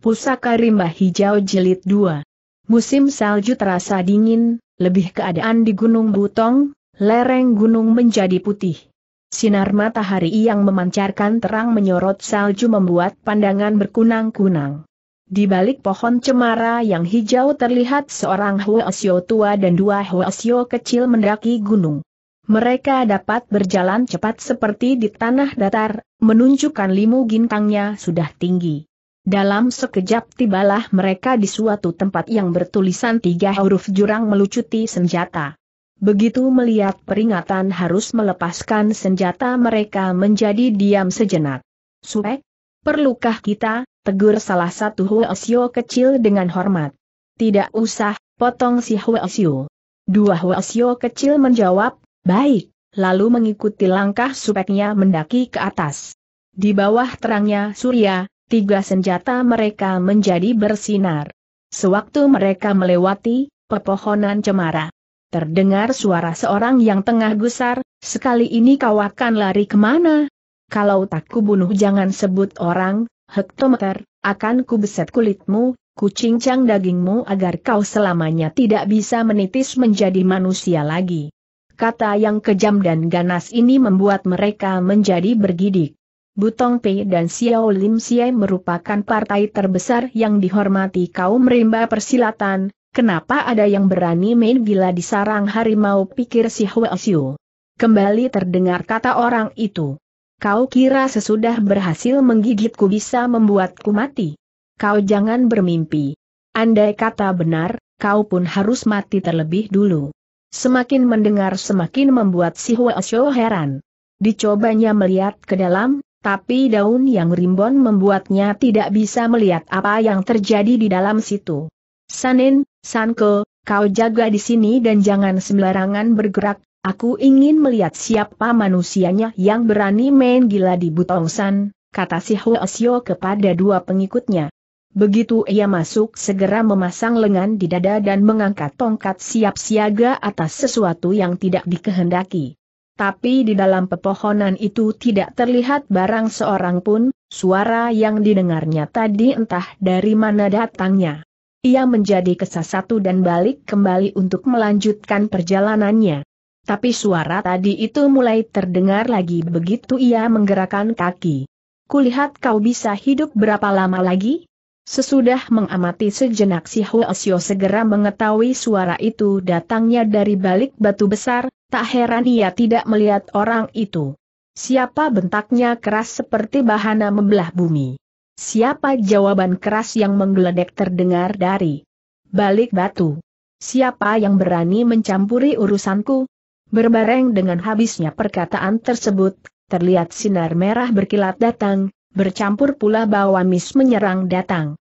Pusaka Rimba Hijau Jilid 2 Musim salju terasa dingin, lebih keadaan di Gunung Butong, lereng gunung menjadi putih. Sinar matahari yang memancarkan terang menyorot salju membuat pandangan berkunang-kunang. Di balik pohon cemara yang hijau terlihat seorang Huasyo tua dan dua Huasyo kecil mendaki gunung. Mereka dapat berjalan cepat seperti di tanah datar, menunjukkan limu gintangnya sudah tinggi. Dalam sekejap tibalah mereka di suatu tempat yang bertulisan tiga huruf jurang melucuti senjata. Begitu melihat peringatan harus melepaskan senjata mereka menjadi diam sejenak. Supek, perlukah kita, tegur salah satu Huasyo kecil dengan hormat. Tidak usah, potong si Huasyo. Dua Huasyo kecil menjawab, baik, lalu mengikuti langkah supeknya mendaki ke atas. Di bawah terangnya surya, tiga senjata mereka menjadi bersinar. Sewaktu mereka melewati pepohonan cemara, terdengar suara seorang yang tengah gusar, sekali ini kau akan lari ke mana? Kalau tak kubunuh jangan sebut orang, hektometer, akan kubeset kulitmu, kucincang dagingmu agar kau selamanya tidak bisa menitis menjadi manusia lagi. Kata yang kejam dan ganas ini membuat mereka menjadi bergidik. Butong Pei dan Xiao Lim Xie merupakan partai terbesar yang dihormati kaum rimba persilatan, kenapa ada yang berani main gila di sarang harimau pikir si Huasyu. Kembali terdengar kata orang itu. Kau kira sesudah berhasil menggigitku bisa membuatku mati? Kau jangan bermimpi. Andai kata benar, kau pun harus mati terlebih dulu. Semakin mendengar semakin membuat si Huasyo heran. Dicobanya melihat ke dalam, tapi daun yang rimbun membuatnya tidak bisa melihat apa yang terjadi di dalam situ. Sanin, Sanko, kau jaga di sini dan jangan sembarangan bergerak, aku ingin melihat siapa manusianya yang berani main gila di Butongsan, kata si Huasyo kepada dua pengikutnya. Begitu ia masuk segera memasang lengan di dada dan mengangkat tongkat siap siaga atas sesuatu yang tidak dikehendaki. Tapi di dalam pepohonan itu tidak terlihat barang seorang pun, suara yang didengarnya tadi entah dari mana datangnya. Ia menjadi kesal satu dan balik kembali untuk melanjutkan perjalanannya. Tapi suara tadi itu mulai terdengar lagi begitu ia menggerakkan kaki. Kulihat kau bisa hidup berapa lama lagi? Sesudah mengamati sejenak si Huasyo segera mengetahui suara itu datangnya dari balik batu besar, Tak heran ia tidak melihat orang itu. Siapa bentaknya keras seperti bahana membelah bumi. Siapa jawaban keras yang menggeledek terdengar dari balik batu. Siapa yang berani mencampuri urusanku? Berbareng dengan habisnya perkataan tersebut, terlihat sinar merah berkilat datang, bercampur pula bau amis menyerang datang.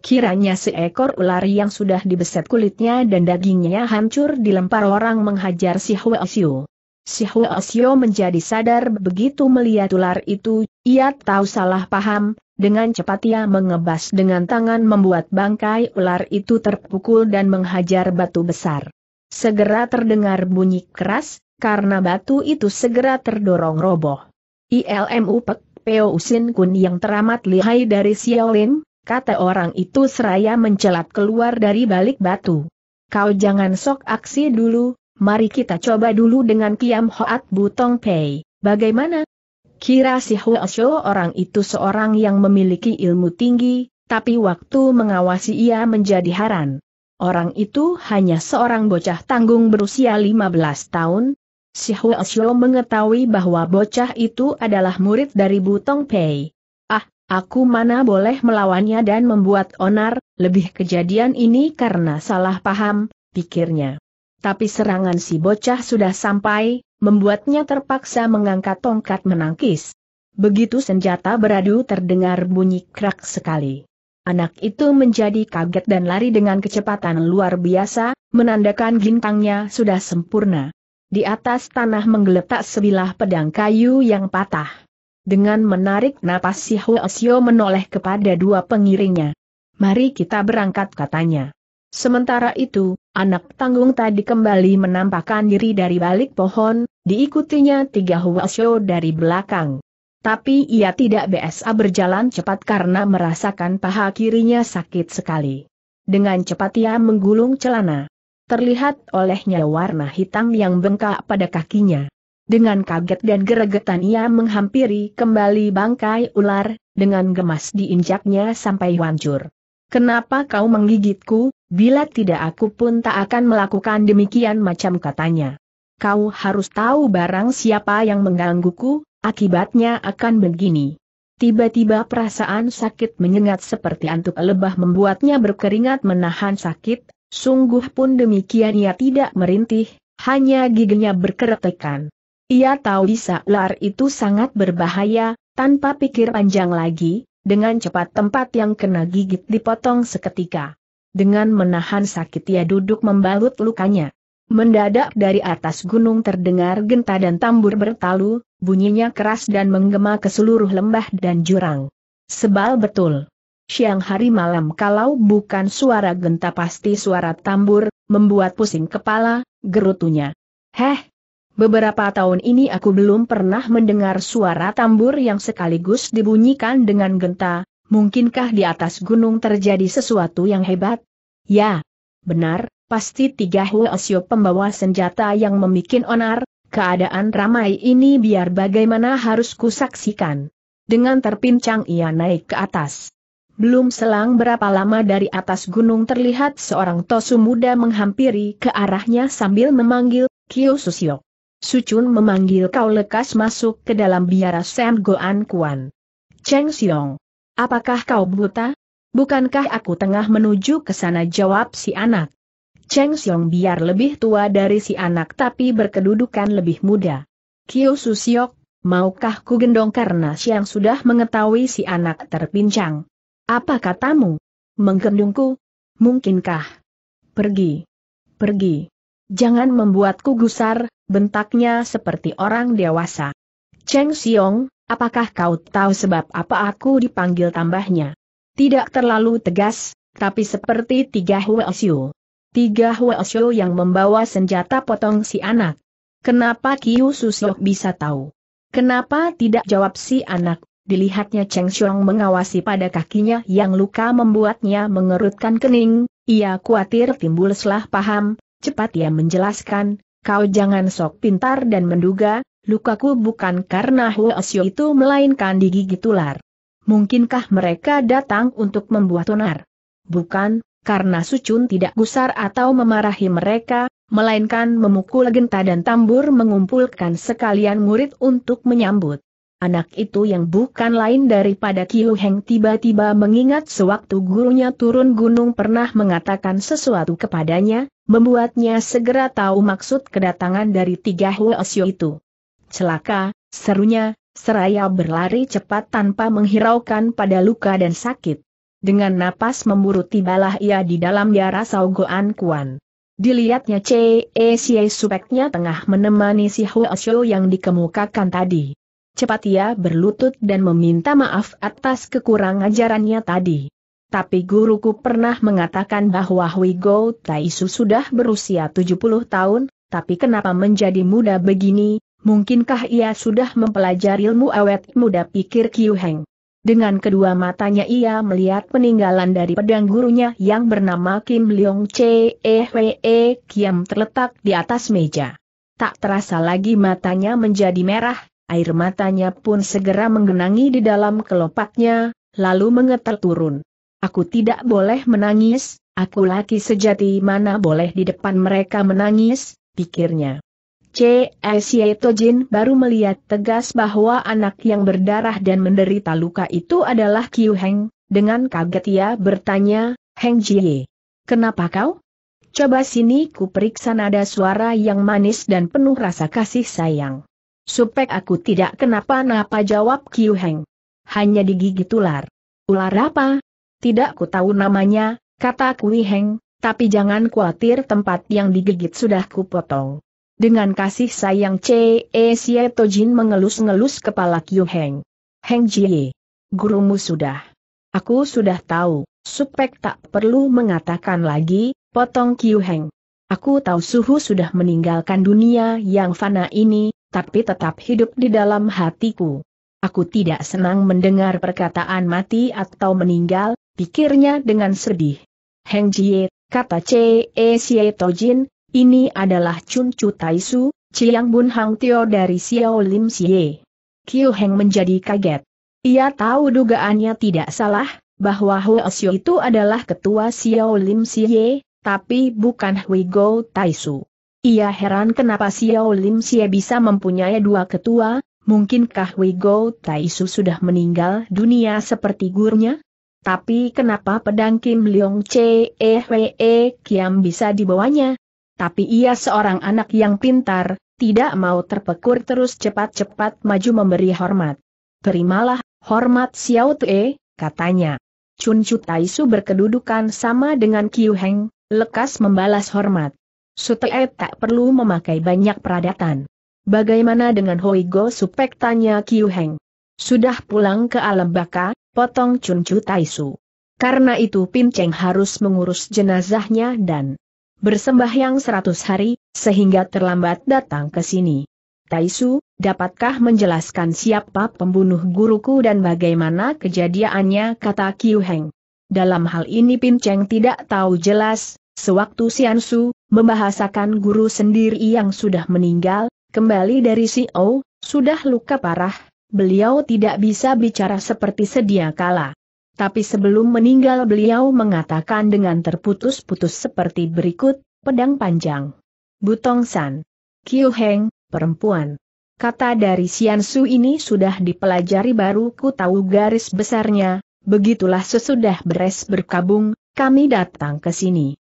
Kiranya seekor ular yang sudah dibeset kulitnya dan dagingnya hancur dilempar orang menghajar si Huasyo. Si Huasyo menjadi sadar begitu melihat ular itu, ia tahu salah paham, dengan cepat ia mengebas dengan tangan membuat bangkai ular itu terpukul dan menghajar batu besar. Segera terdengar bunyi keras, karena batu itu segera terdorong roboh. ILMU Pek Peo Usin Kun yang teramat lihai dari Xiaolin, kata orang itu seraya mencelat keluar dari balik batu. Kau jangan sok aksi dulu, mari kita coba dulu dengan Kiam Hoat Butong Pei, bagaimana? Kira si Huasyo orang itu seorang yang memiliki ilmu tinggi, tapi waktu mengawasi ia menjadi haran. Orang itu hanya seorang bocah tanggung berusia 15 tahun. Si Huasyo mengetahui bahwa bocah itu adalah murid dari Butong Pei. Aku mana boleh melawannya dan membuat onar, lebih kejadian ini karena salah paham, pikirnya. Tapi serangan si bocah sudah sampai, membuatnya terpaksa mengangkat tongkat menangkis. Begitu senjata beradu terdengar bunyi krak sekali. Anak itu menjadi kaget dan lari dengan kecepatan luar biasa, menandakan gintangnya sudah sempurna. Di atas tanah menggeletak sebilah pedang kayu yang patah. Dengan menarik napas si Huasyo menoleh kepada dua pengiringnya. Mari kita berangkat katanya. Sementara itu, anak tanggung tadi kembali menampakkan diri dari balik pohon, diikutinya tiga Huasyo dari belakang. Tapi ia tidak biasa berjalan cepat karena merasakan paha kirinya sakit sekali. Dengan cepat ia menggulung celana. Terlihat olehnya warna hitam yang bengkak pada kakinya. Dengan kaget dan geregetan ia menghampiri kembali bangkai ular, dengan gemas diinjaknya sampai hancur. Kenapa kau menggigitku, bila tidak aku pun tak akan melakukan demikian macam katanya. Kau harus tahu barang siapa yang menggangguku, Akibatnya akan begini. Tiba-tiba perasaan sakit menyengat seperti antuk lebah membuatnya berkeringat menahan sakit, sungguh pun demikian ia tidak merintih, hanya giginya berkeretekan. Ia tahu bisa ular itu sangat berbahaya, tanpa pikir panjang lagi, dengan cepat tempat yang kena gigit dipotong seketika. Dengan menahan sakit ia duduk membalut lukanya. Mendadak dari atas gunung terdengar genta dan tambur bertalu, bunyinya keras dan menggema ke seluruh lembah dan jurang. Sebal betul. Siang hari malam kalau bukan suara genta pasti suara tambur, membuat pusing kepala, gerutunya. Heh, beberapa tahun ini aku belum pernah mendengar suara tambur yang sekaligus dibunyikan dengan genta, mungkinkah di atas gunung terjadi sesuatu yang hebat? Ya, benar, pasti tiga Huasyo pembawa senjata yang membuat onar, keadaan ramai ini biar bagaimana harus kusaksikan. Dengan terpincang ia naik ke atas. Belum selang berapa lama dari atas gunung terlihat seorang tosu muda menghampiri ke arahnya sambil memanggil, Kyo Susyo. Sucun memanggil kau lekas masuk ke dalam biara Sam Goan Kuan. Cheng Siong. Apakah kau buta? Bukankah aku tengah menuju ke sana jawab si anak. Cheng Xiong biar lebih tua dari si anak tapi berkedudukan lebih muda. Kyo Susiok, maukah ku gendong karena siang sudah mengetahui si anak terpincang. Apa katamu? Menggendungku? Mungkinkah? Pergi. Pergi. Jangan membuatku gusar, bentaknya seperti orang dewasa. Cheng Xiong, apakah kau tahu sebab apa aku dipanggil tambahnya? Tidak terlalu tegas, tapi seperti tiga Huasyu. Tiga Huasyo yang membawa senjata potong si anak. Kenapa Kiu Susyok bisa tahu? Kenapa tidak jawab si anak? Dilihatnya Cheng Xiong mengawasi pada kakinya yang luka membuatnya mengerutkan kening, ia khawatir timbul salah paham, cepat ia menjelaskan, kau jangan sok pintar dan menduga, lukaku bukan karena Huasyo itu melainkan digigit ular. Mungkinkah mereka datang untuk membuat onar? Bukan, karena Sucun tidak gusar atau memarahi mereka, melainkan memukul genta dan tambur mengumpulkan sekalian murid untuk menyambut. Anak itu yang bukan lain daripada Kiu Heng tiba-tiba mengingat sewaktu gurunya turun gunung pernah mengatakan sesuatu kepadanya, membuatnya segera tahu maksud kedatangan dari tiga Huasyo itu. Celaka, serunya, seraya berlari cepat tanpa menghiraukan pada luka dan sakit. Dengan napas memburu tibalah ia di dalam biara Saugoan Kuan. Dilihatnya C.E. Si supeknya tengah menemani si Huasyo yang dikemukakan tadi. Cepat ia berlutut dan meminta maaf atas kekurang ajarannya tadi. Tapi guruku pernah mengatakan bahwa Hui Go Taisu sudah berusia 70 tahun, tapi kenapa menjadi muda begini, mungkinkah ia sudah mempelajari ilmu awet muda pikir Kiu Heng. Dengan kedua matanya ia melihat peninggalan dari pedang gurunya yang bernama Kim Leong Che E E Kiam terletak di atas meja. Tak terasa lagi matanya menjadi merah, air matanya pun segera menggenangi di dalam kelopaknya, lalu mengetel turun. Aku tidak boleh menangis, aku laki sejati mana boleh di depan mereka menangis, pikirnya. C.S.Y. Tojin baru melihat tegas bahwa anak yang berdarah dan menderita luka itu adalah Kiu Heng, dengan kaget ia bertanya, Heng Jie. Kenapa kau? Coba sini ku periksa nada suara yang manis dan penuh rasa kasih sayang. Supek aku tidak kenapa-napa jawab Kiu Heng. Hanya digigit ular. Ular apa? Tidak ku tahu namanya, kata Kui Heng, tapi jangan khawatir tempat yang digigit sudah ku potong. Dengan kasih sayang C.E. Sie Tojin mengelus-ngelus kepala Kyu Heng. Heng Jie. Gurumu sudah. Aku sudah tahu, supek tak perlu mengatakan lagi, potong Kyu Heng. Aku tahu suhu sudah meninggalkan dunia yang fana ini, tapi tetap hidup di dalam hatiku. Aku tidak senang mendengar perkataan mati atau meninggal, pikirnya dengan sedih. Heng Jie, kata C. E. Xie Tojin, ini adalah Chun Chu Taisu, Chiang Bun Hang Tio dari Xiao Lim Xie. Kiu Heng menjadi kaget. Ia tahu dugaannya tidak salah, bahwa Huasio itu adalah ketua Xiao Lim Xie, tapi bukan Hui Go Taisu. Ia heran kenapa Xiao Lim Xie bisa mempunyai dua ketua, mungkinkah Hui Go Taisu sudah meninggal dunia seperti gurunya? Tapi kenapa pedang Kim Leong Che E Kiam bisa dibawanya? Tapi ia seorang anak yang pintar, tidak mau terpekur terus cepat-cepat maju memberi hormat. Terimalah, hormat Xiao Tue, katanya. Chun Chu Taisu berkedudukan sama dengan Kiu Heng, lekas membalas hormat. Sutee tak perlu memakai banyak peradatan. Bagaimana dengan Hoi Go Supek tanya Kiu Heng. Sudah pulang ke alam baka, potong Chun Chu Taisu. Karena itu Pin Cheng harus mengurus jenazahnya dan bersembahyang seratus hari, sehingga terlambat datang ke sini. Taisu, dapatkah menjelaskan siapa pembunuh guruku dan bagaimana kejadiannya kata Kiu Heng. Dalam hal ini Pin Cheng tidak tahu jelas, sewaktu Sian Su, membahasakan guru sendiri yang sudah meninggal, kembali dari Si O, sudah luka parah, beliau tidak bisa bicara seperti sedia kala tapi sebelum meninggal beliau mengatakan dengan terputus-putus seperti berikut, pedang panjang. Butong San. Kiu Heng, perempuan. Kata dari Sian Su ini sudah dipelajari baru ku tahu garis besarnya, begitulah sesudah beres berkabung, kami datang ke sini.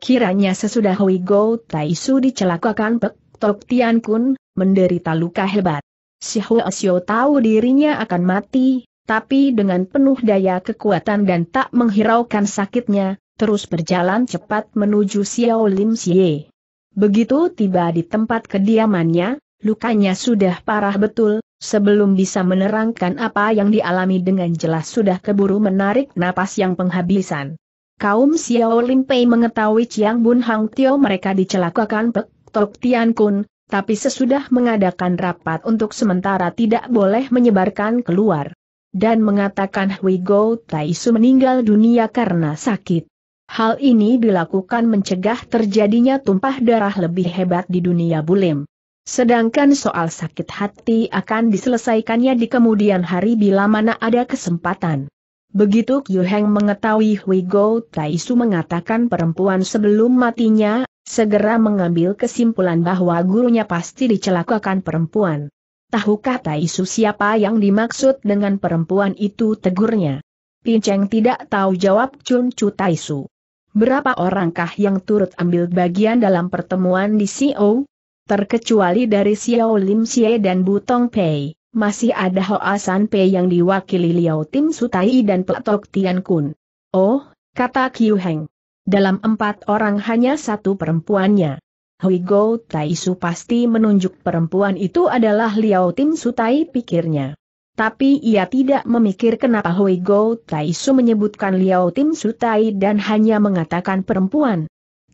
Kiranya sesudah Hui Go Tai Su dicelakakan Pek Tok Tian Kun, menderita luka hebat. Si Huasio tahu dirinya akan mati, tapi dengan penuh daya kekuatan dan tak menghiraukan sakitnya, terus berjalan cepat menuju Xiao Lim Xie. Begitu tiba di tempat kediamannya, lukanya sudah parah betul, sebelum bisa menerangkan apa yang dialami dengan jelas sudah keburu menarik napas yang penghabisan. Kaum Xiao Lim Pei mengetahui Chiang Bun Hang Tio mereka dicelakakan Pek Tok Tian Kun, tapi sesudah mengadakan rapat untuk sementara tidak boleh menyebarkan keluar dan mengatakan Hui Go Taisu meninggal dunia karena sakit. Hal ini dilakukan mencegah terjadinya tumpah darah lebih hebat di dunia bulim. Sedangkan soal sakit hati akan diselesaikannya di kemudian hari bila mana ada kesempatan. Begitu Kyu Heng mengetahui Hui Go Taisu mengatakan perempuan sebelum matinya, segera mengambil kesimpulan bahwa gurunya pasti dicelakakan perempuan. Tahukah Taisu siapa yang dimaksud dengan perempuan itu tegurnya? Pinceng tidak tahu jawab Chun Chu Taisu. Berapa orangkah yang turut ambil bagian dalam pertemuan di Xiao? Terkecuali dari Xiao Lim Xie dan Butong Pei, masih ada Hoa San Pei yang diwakili Liao Tim Sutai dan Pletok Tian Kun. Oh, kata Kiu Heng. Dalam empat orang hanya satu perempuannya. Hui Go Taisu pasti menunjuk perempuan itu adalah Liao Tim Sutai pikirnya. Tapi ia tidak memikir kenapa Hui Go Taisu menyebutkan Liao Tim Sutai dan hanya mengatakan perempuan.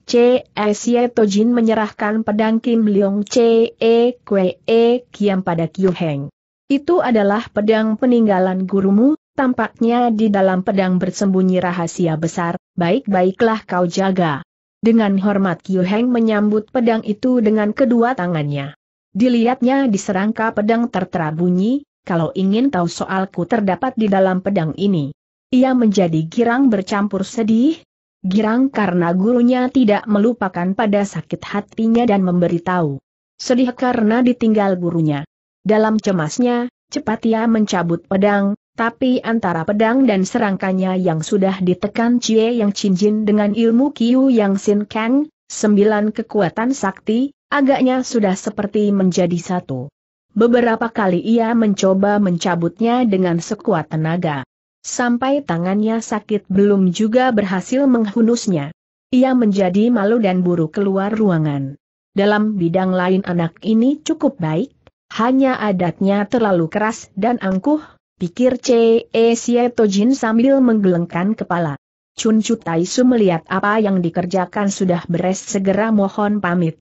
C. E. Tojin menyerahkan pedang Kim Leong. E. Kwe E. Kiam pada Kiu Heng. Itu adalah pedang peninggalan gurumu, tampaknya di dalam pedang bersembunyi rahasia besar, baik-baiklah kau jaga. Dengan hormat Kiu Heng menyambut pedang itu dengan kedua tangannya. Dilihatnya di serangka pedang tertera bunyi, kalau ingin tahu soalku terdapat di dalam pedang ini. Ia menjadi girang bercampur sedih, girang karena gurunya tidak melupakan pada sakit hatinya dan memberitahu. Sedih karena ditinggal gurunya. Dalam cemasnya, cepat ia mencabut pedang, tapi antara pedang dan serangkanya yang sudah ditekan Cie yang cincin dengan ilmu Kiu yang Sin Kang, sembilan kekuatan sakti, agaknya sudah seperti menjadi satu. Beberapa kali ia mencoba mencabutnya dengan sekuat tenaga. Sampai tangannya sakit belum juga berhasil menghunusnya. Ia menjadi malu dan buru keluar ruangan. Dalam bidang lain anak ini cukup baik, hanya adatnya terlalu keras dan angkuh, pikir C. E. Xie Tojin sambil menggelengkan kepala. Chun Chu Taisu melihat apa yang dikerjakan sudah beres segera mohon pamit.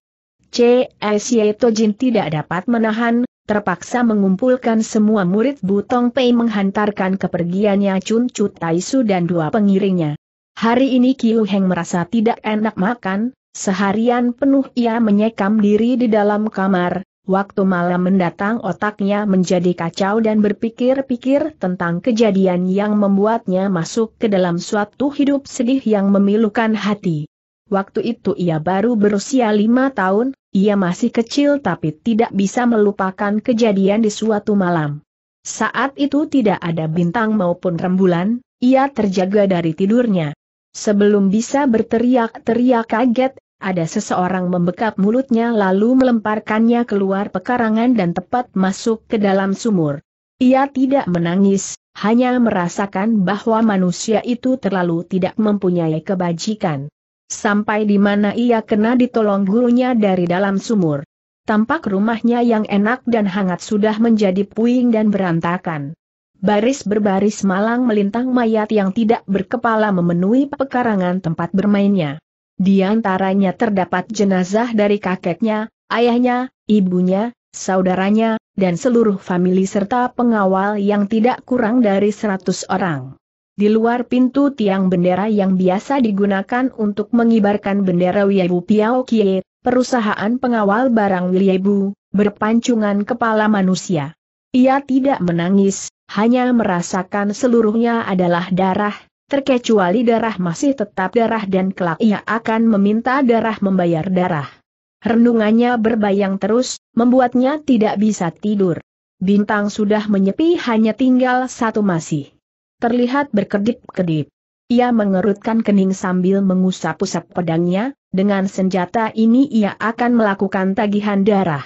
C. E. Xie Tojin tidak dapat menahan, terpaksa mengumpulkan semua murid Butong Pei menghantarkan kepergiannya Chun Chu Taisu dan dua pengiringnya. Hari ini Kiu Heng merasa tidak enak makan, seharian penuh ia menyekam diri di dalam kamar, waktu malam mendatang otaknya menjadi kacau dan berpikir-pikir tentang kejadian yang membuatnya masuk ke dalam suatu hidup sedih yang memilukan hati. Waktu itu ia baru berusia lima tahun, ia masih kecil tapi tidak bisa melupakan kejadian di suatu malam. Saat itu tidak ada bintang maupun rembulan, ia terjaga dari tidurnya. Sebelum bisa berteriak-teriak kaget, ada seseorang membekap mulutnya lalu melemparkannya keluar pekarangan dan tepat masuk ke dalam sumur. Ia tidak menangis, hanya merasakan bahwa manusia itu terlalu tidak mempunyai kebajikan. Sampai di mana ia kena ditolong gurunya dari dalam sumur. Tampak rumahnya yang enak dan hangat sudah menjadi puing dan berantakan. Baris berbaris malang melintang mayat yang tidak berkepala memenuhi pekarangan tempat bermainnya. Di antaranya terdapat jenazah dari kakeknya, ayahnya, ibunya, saudaranya, dan seluruh famili serta pengawal yang tidak kurang dari seratus orang. Di luar pintu tiang bendera yang biasa digunakan untuk mengibarkan bendera Wiebu Piao Kie, perusahaan pengawal barang Wiebu, berpancungan kepala manusia. Ia tidak menangis, hanya merasakan seluruhnya adalah darah, terkecuali darah masih tetap darah dan kelak ia akan meminta darah membayar darah. Renungannya berbayang terus, membuatnya tidak bisa tidur. Bintang sudah menyepi hanya tinggal satu masih. Terlihat berkedip-kedip. Ia mengerutkan kening sambil mengusap-usap pedangnya, dengan senjata ini ia akan melakukan tagihan darah.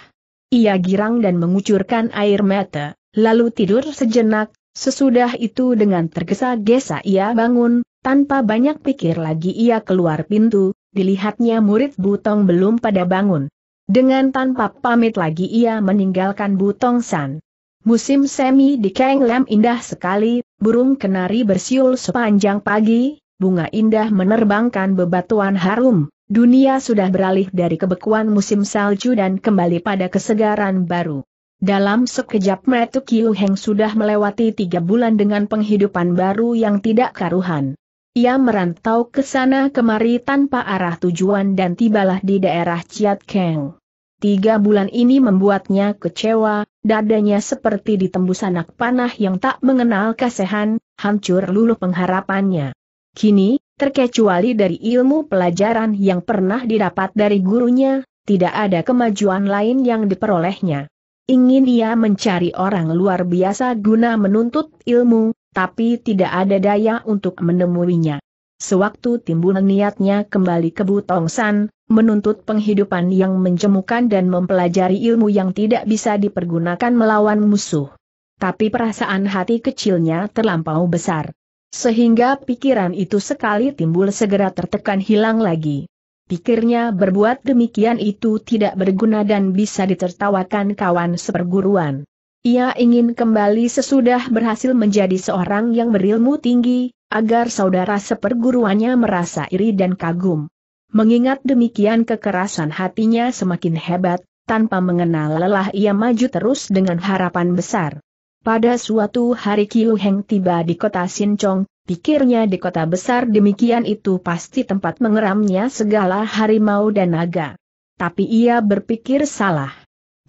Ia girang dan mengucurkan air mata, lalu tidur sejenak, Sesudah itu dengan tergesa-gesa ia bangun, tanpa banyak pikir lagi ia keluar pintu, dilihatnya murid Butong belum pada bangun. Dengan tanpa pamit lagi ia meninggalkan Butong San. Musim semi di Kang Lam indah sekali, burung kenari bersiul sepanjang pagi, bunga indah menerbangkan bebatuan harum, dunia sudah beralih dari kebekuan musim salju dan kembali pada kesegaran baru. Dalam sekejap mata Kiu Heng sudah melewati tiga bulan dengan penghidupan baru yang tidak karuhan. Ia merantau ke sana kemari tanpa arah tujuan dan tibalah di daerah Chiat Keng. Tiga bulan ini membuatnya kecewa, dadanya seperti ditembus anak panah yang tak mengenal kasihan, hancur luluh pengharapannya. Kini, terkecuali dari ilmu pelajaran yang pernah didapat dari gurunya, tidak ada kemajuan lain yang diperolehnya. Ingin ia mencari orang luar biasa guna menuntut ilmu, tapi tidak ada daya untuk menemuinya. Sewaktu timbul niatnya kembali ke Butongsan, menuntut penghidupan yang menjemukan dan mempelajari ilmu yang tidak bisa dipergunakan melawan musuh. Tapi perasaan hati kecilnya terlampau besar. Sehingga pikiran itu sekali timbul segera tertekan hilang lagi. Pikirnya berbuat demikian itu tidak berguna dan bisa ditertawakan kawan seperguruan. Ia ingin kembali sesudah berhasil menjadi seorang yang berilmu tinggi, agar saudara seperguruannya merasa iri dan kagum. Mengingat demikian kekerasan hatinya semakin hebat, tanpa mengenal lelah ia maju terus dengan harapan besar. Pada suatu hari Kiu Heng tiba di kota Sincong, Pikirnya di kota besar demikian itu pasti tempat mengeramnya segala harimau dan naga. Tapi ia berpikir salah.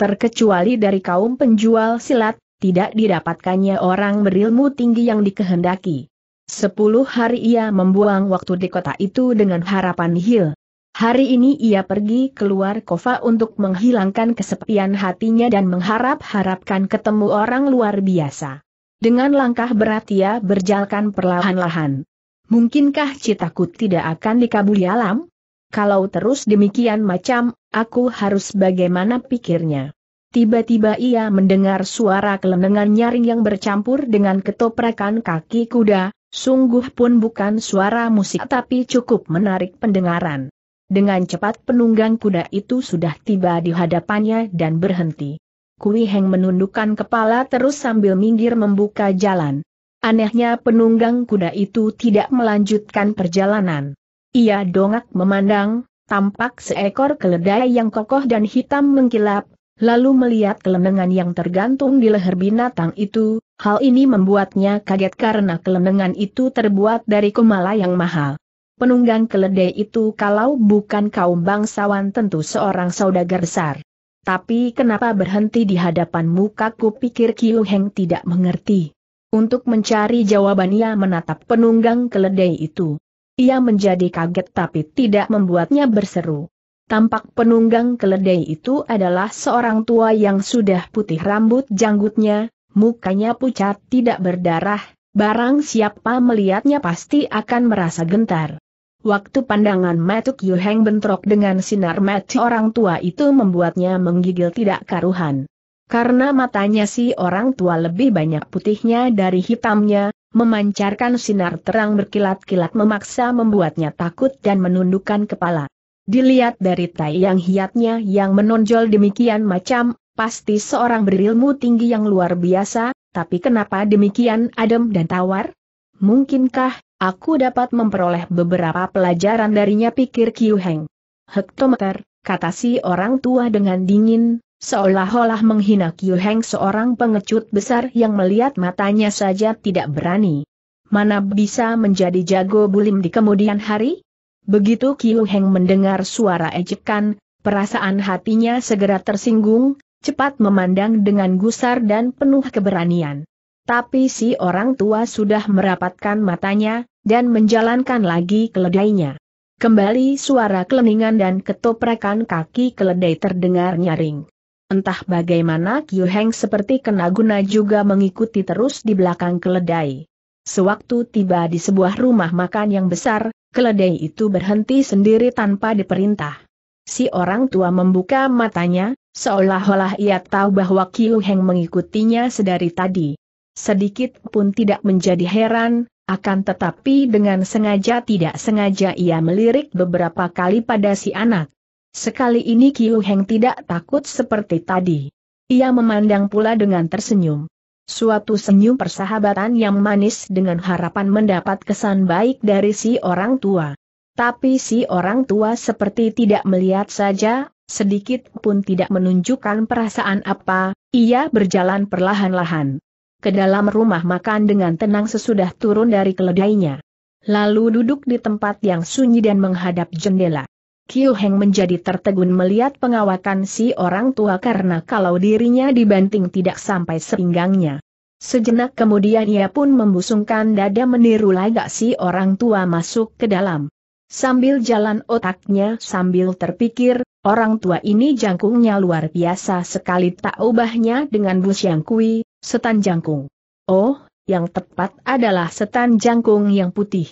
Terkecuali dari kaum penjual silat, tidak didapatkannya orang berilmu tinggi yang dikehendaki. Sepuluh hari ia membuang waktu di kota itu dengan harapan hil. Hari ini ia pergi keluar kova untuk menghilangkan kesepian hatinya dan mengharap-harapkan ketemu orang luar biasa. Dengan langkah berat ia berjalan perlahan-lahan. Mungkinkah citaku tidak akan dikabuli alam? Kalau terus demikian macam, aku harus bagaimana pikirnya. Tiba-tiba ia mendengar suara kelenengan nyaring yang bercampur dengan ketoprakan kaki kuda, sungguh pun bukan suara musik tapi cukup menarik pendengaran. Dengan cepat penunggang kuda itu sudah tiba di hadapannya dan berhenti. Kui Heng menundukkan kepala terus sambil minggir membuka jalan. Anehnya penunggang kuda itu tidak melanjutkan perjalanan. Ia dongak memandang, tampak seekor keledai yang kokoh dan hitam mengkilap, lalu melihat kelenengan yang tergantung di leher binatang itu, hal ini membuatnya kaget karena kelenengan itu terbuat dari kumala yang mahal. Penunggang keledai itu kalau bukan kaum bangsawan tentu seorang saudagar besar. Tapi kenapa berhenti di hadapan mukaku pikir Kiu Heng tidak mengerti. Untuk mencari jawaban ia menatap penunggang keledai itu. Ia menjadi kaget tapi tidak membuatnya berseru. Tampak penunggang keledai itu adalah seorang tua yang sudah putih rambut janggutnya, mukanya pucat tidak berdarah, barang siapa melihatnya pasti akan merasa gentar. Waktu pandangan Matuk Yuheng bentrok dengan sinar mata orang tua itu membuatnya menggigil tidak karuhan. Karena matanya si orang tua lebih banyak putihnya dari hitamnya, memancarkan sinar terang berkilat-kilat memaksa membuatnya takut dan menundukkan kepala. Dilihat dari tai yang hiatnya yang menonjol demikian macam, pasti seorang berilmu tinggi yang luar biasa, tapi kenapa demikian adem dan tawar? Mungkinkah, aku dapat memperoleh beberapa pelajaran darinya pikir Kiu Heng. Hektometer, kata si orang tua dengan dingin, seolah-olah menghina Kiu Heng seorang pengecut besar yang melihat matanya saja tidak berani. Mana bisa menjadi jago bulim di kemudian hari? Begitu Kiu Heng mendengar suara ejekan, perasaan hatinya segera tersinggung, cepat memandang dengan gusar dan penuh keberanian. Tapi si orang tua sudah merapatkan matanya, dan menjalankan lagi keledainya. Kembali suara keleningan dan ketoprakan kaki keledai terdengar nyaring. Entah bagaimana Kiu Heng seperti kena guna juga mengikuti terus di belakang keledai. Sewaktu tiba di sebuah rumah makan yang besar, keledai itu berhenti sendiri tanpa diperintah. Si orang tua membuka matanya, seolah-olah ia tahu bahwa Kiu Heng mengikutinya sedari tadi. Sedikit pun tidak menjadi heran, akan tetapi dengan sengaja tidak sengaja ia melirik beberapa kali pada si anak. Sekali ini Kiu Heng tidak takut seperti tadi. Ia memandang pula dengan tersenyum. Suatu senyum persahabatan yang manis dengan harapan mendapat kesan baik dari si orang tua. Tapi si orang tua seperti tidak melihat saja, sedikit pun tidak menunjukkan perasaan apa, ia berjalan perlahan-lahan. Ke dalam rumah makan dengan tenang sesudah turun dari keledainya. Lalu duduk di tempat yang sunyi dan menghadap jendela. Kiu Heng menjadi tertegun melihat pengawakan si orang tua karena kalau dirinya dibanting tidak sampai sepinggangnya. Sejenak kemudian ia pun membusungkan dada meniru lagak si orang tua masuk ke dalam. Sambil jalan otaknya sambil terpikir, orang tua ini jangkungnya luar biasa sekali tak ubahnya dengan bus yang kui, setan jangkung. Oh, yang tepat adalah setan jangkung yang putih.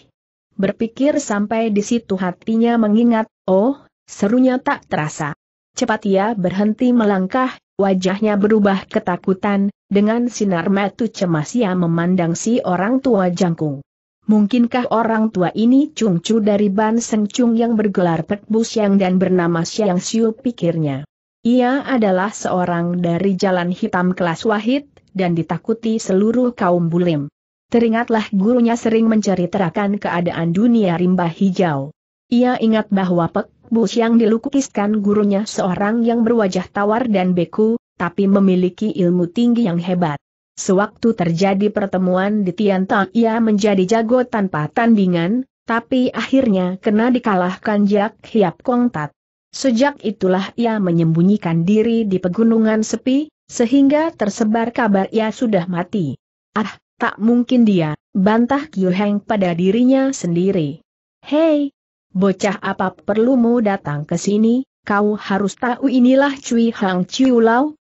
Berpikir sampai di situ hatinya mengingat, oh, serunya tak terasa. Cepat ia berhenti melangkah, wajahnya berubah ketakutan, dengan sinar mata cemas ia memandang si orang tua jangkung. Mungkinkah orang tua ini cungcu dari Ban Seng Chung yang bergelar Pek Busyang dan bernama Siang Siu pikirnya. Ia adalah seorang dari jalan hitam kelas wahid, dan ditakuti seluruh kaum bulim. Teringatlah gurunya sering menceritakan keadaan dunia rimba hijau. Ia ingat bahwa Pek Bus yang dilukiskan gurunya seorang yang berwajah tawar dan beku, tapi memiliki ilmu tinggi yang hebat. Sewaktu terjadi pertemuan di Tiantang ia menjadi jago tanpa tandingan, tapi akhirnya kena dikalahkan Jak Hiap Kong Tat. Sejak itulah ia menyembunyikan diri di pegunungan sepi, sehingga tersebar kabar ia sudah mati. Ah, tak mungkin dia, bantah Kyu Heng pada dirinya sendiri. Hei, Bocah apa perlumu datang ke sini, kau harus tahu inilah Cui Hang Ciu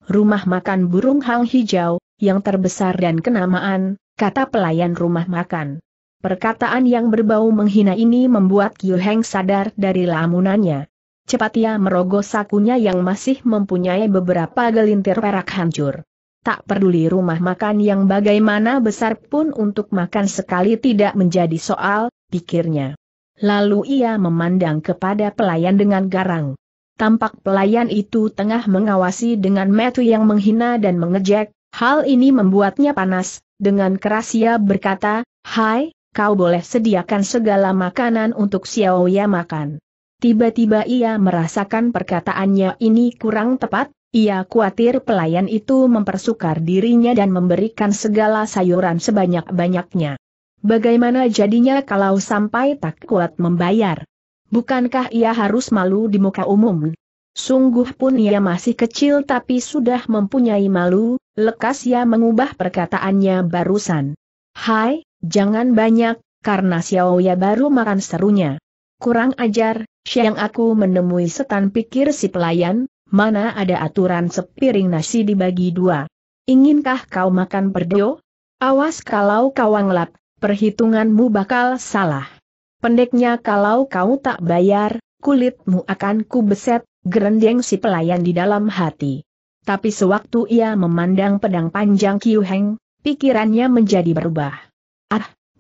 rumah makan burung hang hijau, yang terbesar dan kenamaan, kata pelayan rumah makan. Perkataan yang berbau menghina ini membuat Kiu Heng sadar dari lamunannya. Cepat ia merogoh sakunya yang masih mempunyai beberapa gelintir perak hancur. Tak peduli rumah makan yang bagaimana besar pun untuk makan sekali tidak menjadi soal, pikirnya. Lalu ia memandang kepada pelayan dengan garang. Tampak pelayan itu tengah mengawasi dengan metu yang menghina dan mengejek, hal ini membuatnya panas, dengan keras ia berkata, Hai, kau boleh sediakan segala makanan untuk Xiao Ya makan. Tiba-tiba ia merasakan perkataannya ini kurang tepat, Ia khawatir pelayan itu mempersukar dirinya dan memberikan segala sayuran sebanyak-banyaknya. Bagaimana jadinya kalau sampai tak kuat membayar? Bukankah ia harus malu di muka umum? Sungguh pun ia masih kecil tapi sudah mempunyai malu, lekas ia mengubah perkataannya barusan. Hai, jangan banyak, karena Xiao ya baru makan serunya. Kurang ajar, siang aku menemui setan pikir si pelayan, mana ada aturan sepiring nasi dibagi dua. Inginkah kau makan berdeo? Awas kalau kau anglap, perhitunganmu bakal salah. Pendeknya kalau kau tak bayar, kulitmu akan kubeset, gerendeng si pelayan di dalam hati. Tapi sewaktu ia memandang pedang panjang Kiu Heng, pikirannya menjadi berubah.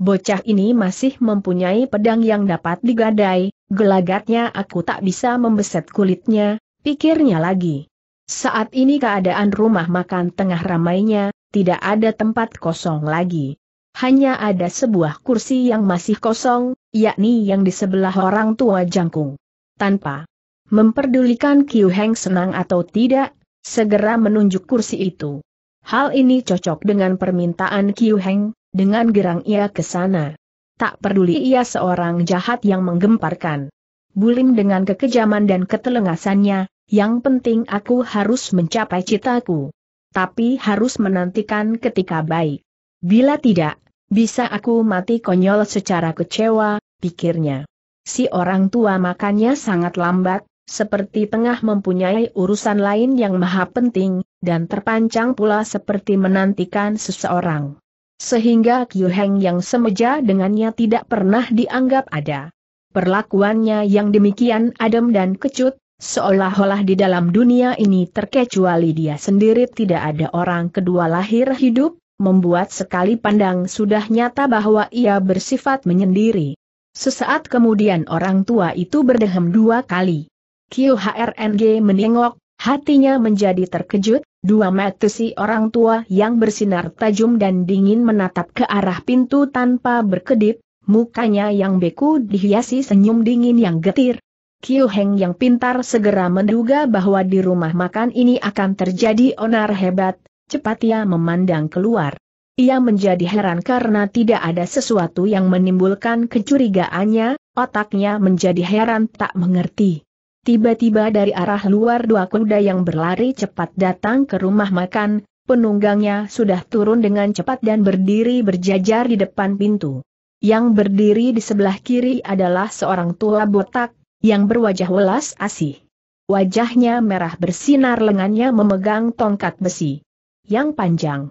Ah, bocah ini masih mempunyai pedang yang dapat digadai, gelagatnya aku tak bisa membeset kulitnya, Pikirnya lagi. Saat ini keadaan rumah makan tengah ramainya, tidak ada tempat kosong lagi. Hanya ada sebuah kursi yang masih kosong, yakni yang di sebelah orang tua jangkung. Tanpa memperdulikan Kiu Heng senang atau tidak, segera menunjuk kursi itu. Hal ini cocok dengan permintaan Kiu Heng, dengan gerang ia ke sana. Tak peduli ia seorang jahat yang menggemparkan. Bulim dengan kekejaman dan ketelengasannya, yang penting aku harus mencapai citaku. Tapi harus menantikan ketika baik. Bila tidak, bisa aku mati konyol secara kecewa, pikirnya. Si orang tua makannya sangat lambat, seperti tengah mempunyai urusan lain yang maha penting, dan terpancang pula seperti menantikan seseorang. Sehingga Kiu Heng yang semeja dengannya tidak pernah dianggap ada. Perlakuannya yang demikian adem dan kecut, Seolah-olah di dalam dunia ini terkecuali dia sendiri tidak ada orang kedua lahir hidup, membuat sekali pandang sudah nyata bahwa ia bersifat menyendiri. Sesaat kemudian orang tua itu berdehem dua kali. Kiu HRNG menengok, hatinya menjadi terkejut, dua mata si orang tua yang bersinar tajam dan dingin menatap ke arah pintu tanpa berkedip, mukanya yang beku dihiasi senyum dingin yang getir, Kiu Heng yang pintar segera menduga bahwa di rumah makan ini akan terjadi onar hebat, cepat ia memandang keluar. Ia menjadi heran karena tidak ada sesuatu yang menimbulkan kecurigaannya, otaknya menjadi heran tak mengerti. Tiba-tiba dari arah luar dua kuda yang berlari cepat datang ke rumah makan, penunggangnya sudah turun dengan cepat dan berdiri berjajar di depan pintu. Yang berdiri di sebelah kiri adalah seorang tua botak, yang berwajah welas asih. Wajahnya merah bersinar lengannya memegang tongkat besi. Yang panjang.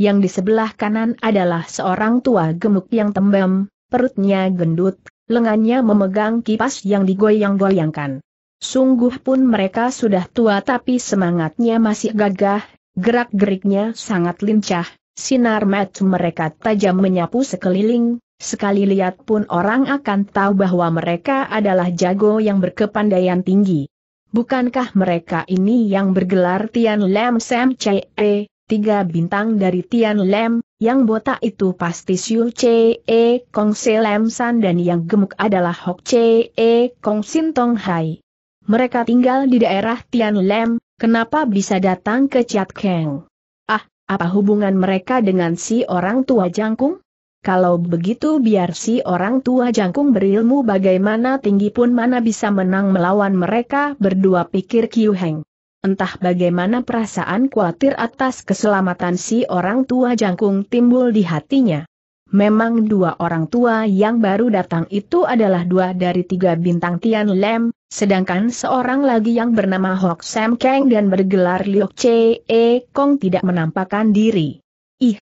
Yang di sebelah kanan adalah seorang tua gemuk yang tembam, perutnya gendut, lengannya memegang kipas yang digoyang-goyangkan. Sungguh pun mereka sudah tua tapi semangatnya masih gagah, gerak-geriknya sangat lincah, sinar mata mereka tajam menyapu sekeliling, Sekali lihat pun orang akan tahu bahwa mereka adalah jago yang berkepandaian tinggi. Bukankah mereka ini yang bergelar Tian Lam Sam Ce, tiga bintang dari Tian Lam, yang botak itu pasti Siu Ce Kong Se Lam San dan yang gemuk adalah Hok Ce Kong Sin Tong Hai. Mereka tinggal di daerah Tian Lam, kenapa bisa datang ke Chiat Keng? Ah, apa hubungan mereka dengan si orang tua jangkung? Kalau begitu biar si orang tua jangkung berilmu bagaimana tinggi pun mana bisa menang melawan mereka berdua pikir Kiu Heng. Entah bagaimana perasaan khawatir atas keselamatan si orang tua jangkung timbul di hatinya. Memang dua orang tua yang baru datang itu adalah dua dari tiga bintang Tian Lem, sedangkan seorang lagi yang bernama Hok Sam Kang dan bergelar Liok Che E Kong tidak menampakkan diri.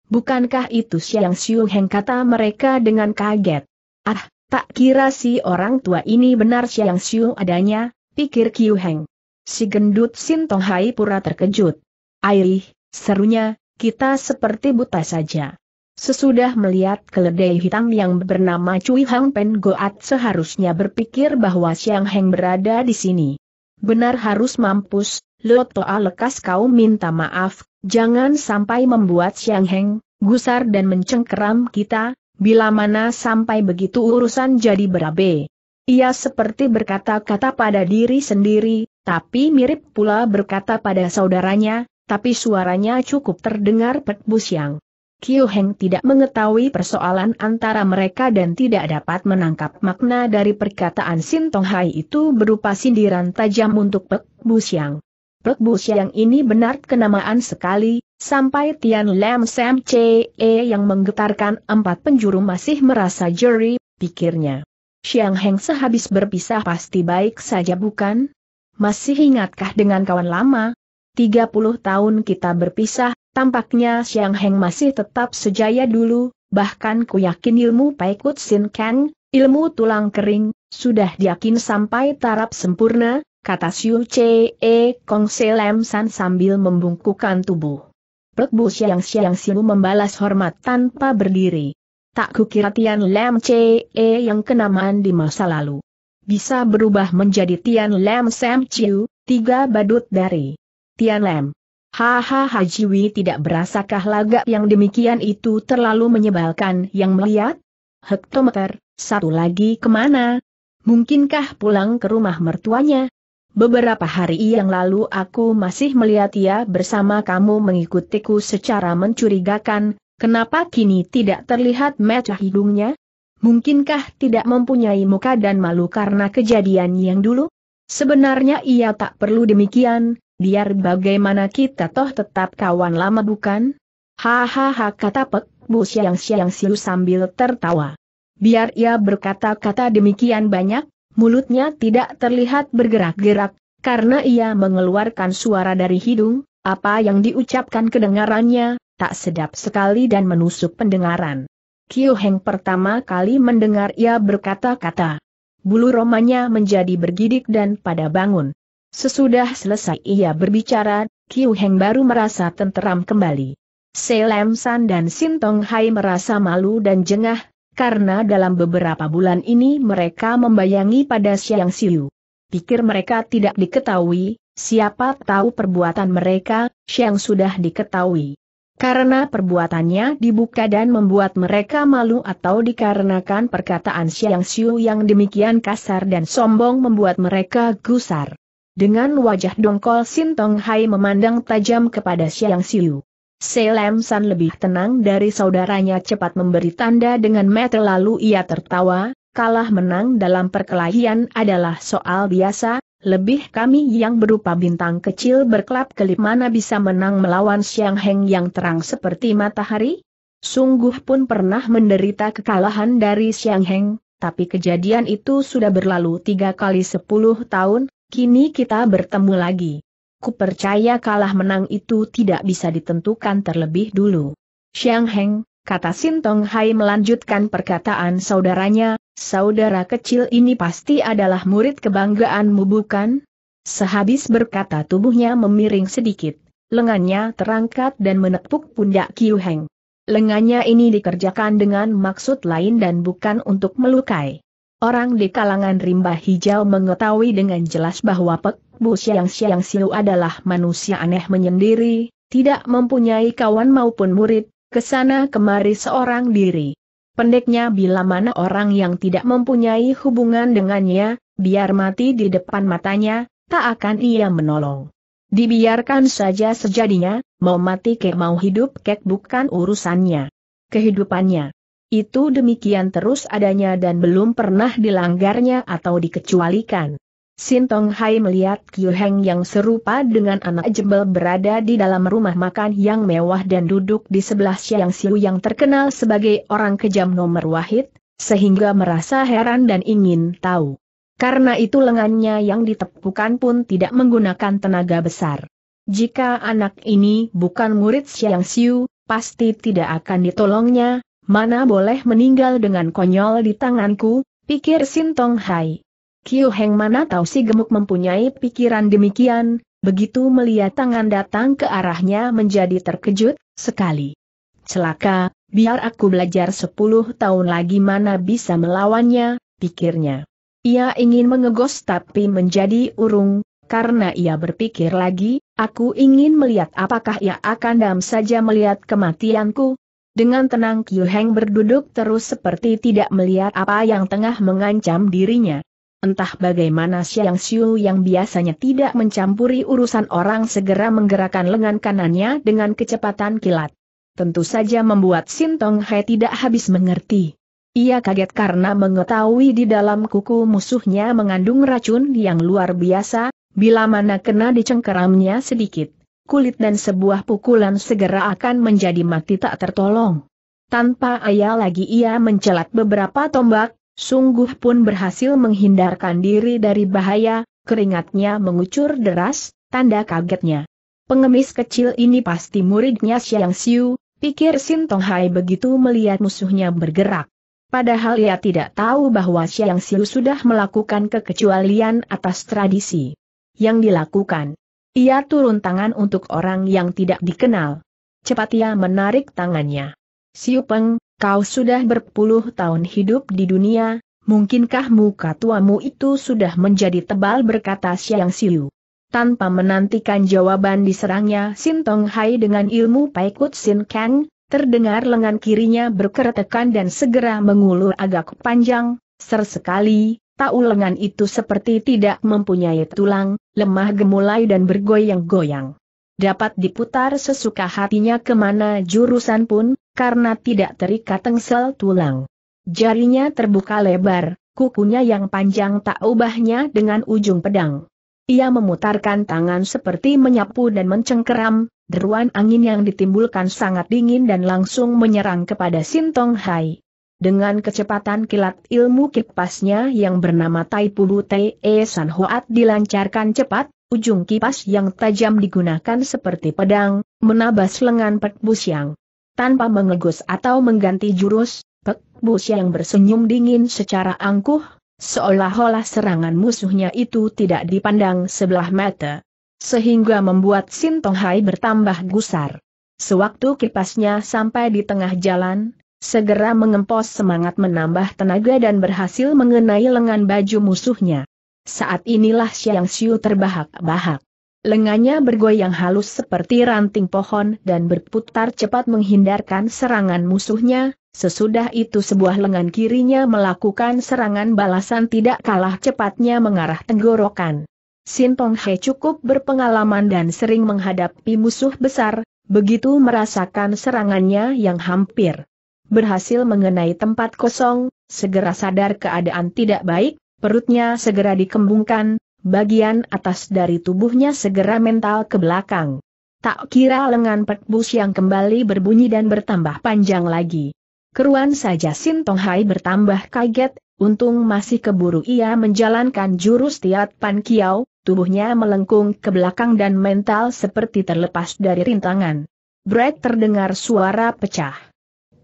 Bukankah itu Siang Siu Heng kata mereka dengan kaget. Ah, tak kira si orang tua ini benar Siang Siu adanya, pikir Kiu Heng. Si gendut Sin Tong Hai pura terkejut. Airih, serunya, kita seperti buta saja. Sesudah melihat keledai hitam yang bernama Cui Hang Pen Goat seharusnya berpikir bahwa Siang Heng berada di sini. Benar harus mampus, Lo Toa lekas kau minta maaf, Jangan sampai membuat Xiang Heng, gusar dan mencengkeram kita, bila mana sampai begitu urusan jadi berabe. Ia seperti berkata-kata pada diri sendiri, tapi mirip pula berkata pada saudaranya, tapi suaranya cukup terdengar Pek Busyang. Kiu Heng tidak mengetahui persoalan antara mereka dan tidak dapat menangkap makna dari perkataan Sin Tong Hai itu berupa sindiran tajam untuk Pek Busyang. Pek Busyang ini benar kenamaan sekali, sampai Tian Lam Sam Ce yang menggetarkan empat penjuru masih merasa jeri, pikirnya. Xiang Heng sehabis berpisah pasti baik saja bukan? Masih ingatkah dengan kawan lama? 30 tahun kita berpisah, Tampaknya Xiang Heng masih tetap sejaya dulu, bahkan ku yakin ilmu Paikut Sin Kang, ilmu tulang kering, sudah diyakin sampai taraf sempurna, kata Siu Ce E Kong Se Lem San sambil membungkukan tubuh. Bu Xiang Xiang Siu membalas hormat tanpa berdiri. Tak kukira Tian Lam Ce E yang kenamaan di masa lalu. Bisa berubah menjadi Tian Lam Sam Chiu, tiga badut dari Tian Lam. Hahaha Jiwi tidak berasakah lagak yang demikian itu terlalu menyebalkan yang melihat? Hektometer, satu lagi ke mana? Mungkinkah pulang ke rumah mertuanya? Beberapa hari yang lalu aku masih melihat ia bersama kamu mengikutiku secara mencurigakan, kenapa kini tidak terlihat mata hidungnya? Mungkinkah tidak mempunyai muka dan malu karena kejadian yang dulu? Sebenarnya ia tak perlu demikian, biar bagaimana kita toh tetap kawan lama bukan? Hahaha kata Pek Bu Siang Siang Siu sambil tertawa. Biar ia berkata-kata demikian banyak, mulutnya tidak terlihat bergerak-gerak, karena ia mengeluarkan suara dari hidung, apa yang diucapkan kedengarannya, tak sedap sekali dan menusuk pendengaran. Kiu Heng pertama kali mendengar ia berkata-kata. Bulu romanya menjadi bergidik dan pada bangun. Sesudah selesai ia berbicara, Kiu Heng baru merasa tenteram kembali. Se Lam San dan Sin Tong Hai merasa malu dan jengah, karena dalam beberapa bulan ini mereka membayangi pada Siang Siu. Pikir mereka tidak diketahui, siapa tahu perbuatan mereka, Siang sudah diketahui. Karena perbuatannya dibuka dan membuat mereka malu atau dikarenakan perkataan Siang Siu yang demikian kasar dan sombong membuat mereka gusar. Dengan wajah dongkol Sintong Hai memandang tajam kepada Xiang Xiu. Se Lam San lebih tenang dari saudaranya cepat memberi tanda dengan mata lalu ia tertawa, kalah menang dalam perkelahian adalah soal biasa, lebih kami yang berupa bintang kecil berkelap-kelip mana bisa menang melawan Xiang Heng yang terang seperti matahari? Sungguh pun pernah menderita kekalahan dari Xiang Heng, tapi kejadian itu sudah berlalu tiga kali sepuluh tahun, Kini kita bertemu lagi. Ku percaya kalah menang itu tidak bisa ditentukan terlebih dulu. Xiang Heng, kata Sintong Hai melanjutkan perkataan saudaranya, saudara kecil ini pasti adalah murid kebanggaanmu bukan? Sehabis berkata tubuhnya memiring sedikit, lengannya terangkat dan menepuk pundak Kiu Heng. Lengannya ini dikerjakan dengan maksud lain dan bukan untuk melukai. Orang di kalangan rimba hijau mengetahui dengan jelas bahwa Pek Bu Siang Siang Siu adalah manusia aneh menyendiri, tidak mempunyai kawan maupun murid, ke sana kemari seorang diri. Pendeknya bila mana orang yang tidak mempunyai hubungan dengannya, biar mati di depan matanya, tak akan ia menolong. Dibiarkan saja sejadinya, mau mati kek mau hidup kek bukan urusannya. Kehidupannya itu demikian terus adanya dan belum pernah dilanggarnya atau dikecualikan. Sintong Hai melihat Kiu Heng yang serupa dengan anak jembel berada di dalam rumah makan yang mewah dan duduk di sebelah Siang Siu yang terkenal sebagai orang kejam nomor wahid, sehingga merasa heran dan ingin tahu. Karena itu lengannya yang ditepukan pun tidak menggunakan tenaga besar. Jika anak ini bukan murid Siang Siu, pasti tidak akan ditolongnya, Mana boleh meninggal dengan konyol di tanganku, pikir Sintong Hai. Kiu Heng mana tahu si gemuk mempunyai pikiran demikian, begitu melihat tangan datang ke arahnya menjadi terkejut, sekali. Celaka, biar aku belajar sepuluh tahun lagi mana bisa melawannya, pikirnya. Ia ingin mengegos tapi menjadi urung, karena ia berpikir lagi, aku ingin melihat apakah ia akan dam saja melihat kematianku, dengan tenang Kiu Heng berduduk terus seperti tidak melihat apa yang tengah mengancam dirinya. Entah bagaimana Xiang Xiu yang biasanya tidak mencampuri urusan orang segera menggerakkan lengan kanannya dengan kecepatan kilat. Tentu saja membuat Sin Tong Hai tidak habis mengerti. Ia kaget karena mengetahui di dalam kuku musuhnya mengandung racun yang luar biasa, bila mana kena dicengkeramnya sedikit, kulit dan sebuah pukulan segera akan menjadi mati tak tertolong. Tanpa ayah lagi ia mencelat beberapa tombak, sungguh pun berhasil menghindarkan diri dari bahaya, keringatnya mengucur deras, tanda kagetnya. Pengemis kecil ini pasti muridnya Xiang Xiu, pikir Sin Tong Hai begitu melihat musuhnya bergerak. Padahal ia tidak tahu bahwa Xiang Xiu sudah melakukan kekecualian atas tradisi. Yang dilakukan. Ia turun tangan untuk orang yang tidak dikenal. Cepat ia menarik tangannya. Siu Peng, kau sudah berpuluh tahun hidup di dunia, mungkinkah muka tuamu itu sudah menjadi tebal berkata Xiang Xiu. Tanpa menantikan jawaban diserangnya Sin Tong Hai dengan ilmu Paikut Sin Kang, terdengar lengan kirinya berkeretekan dan segera mengulur agak panjang, sersekali, tahu lengan itu seperti tidak mempunyai tulang, lemah gemulai dan bergoyang-goyang dapat diputar sesuka hatinya ke mana jurusan pun, karena tidak terikat tengsel tulang. Jarinya terbuka lebar, kukunya yang panjang tak ubahnya dengan ujung pedang. Ia memutarkan tangan seperti menyapu dan mencengkeram, deruan angin yang ditimbulkan sangat dingin dan langsung menyerang kepada Sintong Hai. Dengan kecepatan kilat ilmu kipasnya yang bernama Taipu Te E San Hoat dilancarkan cepat, Ujung kipas yang tajam digunakan seperti pedang, menabas lengan Pek Busyang. Tanpa mengegus atau mengganti jurus, Pek Busyang bersenyum dingin secara angkuh, seolah-olah serangan musuhnya itu tidak dipandang sebelah mata. Sehingga membuat Sin Tong Hai bertambah gusar. Sewaktu kipasnya sampai di tengah jalan, segera mengempos semangat menambah tenaga dan berhasil mengenai lengan baju musuhnya. Saat inilah Xiang Xiu terbahak-bahak. Lengannya bergoyang halus seperti ranting pohon dan berputar cepat menghindarkan serangan musuhnya, sesudah itu sebuah lengan kirinya melakukan serangan balasan tidak kalah cepatnya mengarah tenggorokan. Sin Tong He cukup berpengalaman dan sering menghadapi musuh besar, begitu merasakan serangannya yang hampir berhasil mengenai tempat kosong, segera sadar keadaan tidak baik, Perutnya segera dikembungkan, bagian atas dari tubuhnya segera mental ke belakang. Tak kira lengan Bus yang kembali berbunyi dan bertambah panjang lagi. Keruan saja Sin Tong Hai bertambah kaget, untung masih keburu ia menjalankan jurus Tiat Pan Kiao, tubuhnya melengkung ke belakang dan mental seperti terlepas dari rintangan. Brek terdengar suara pecah.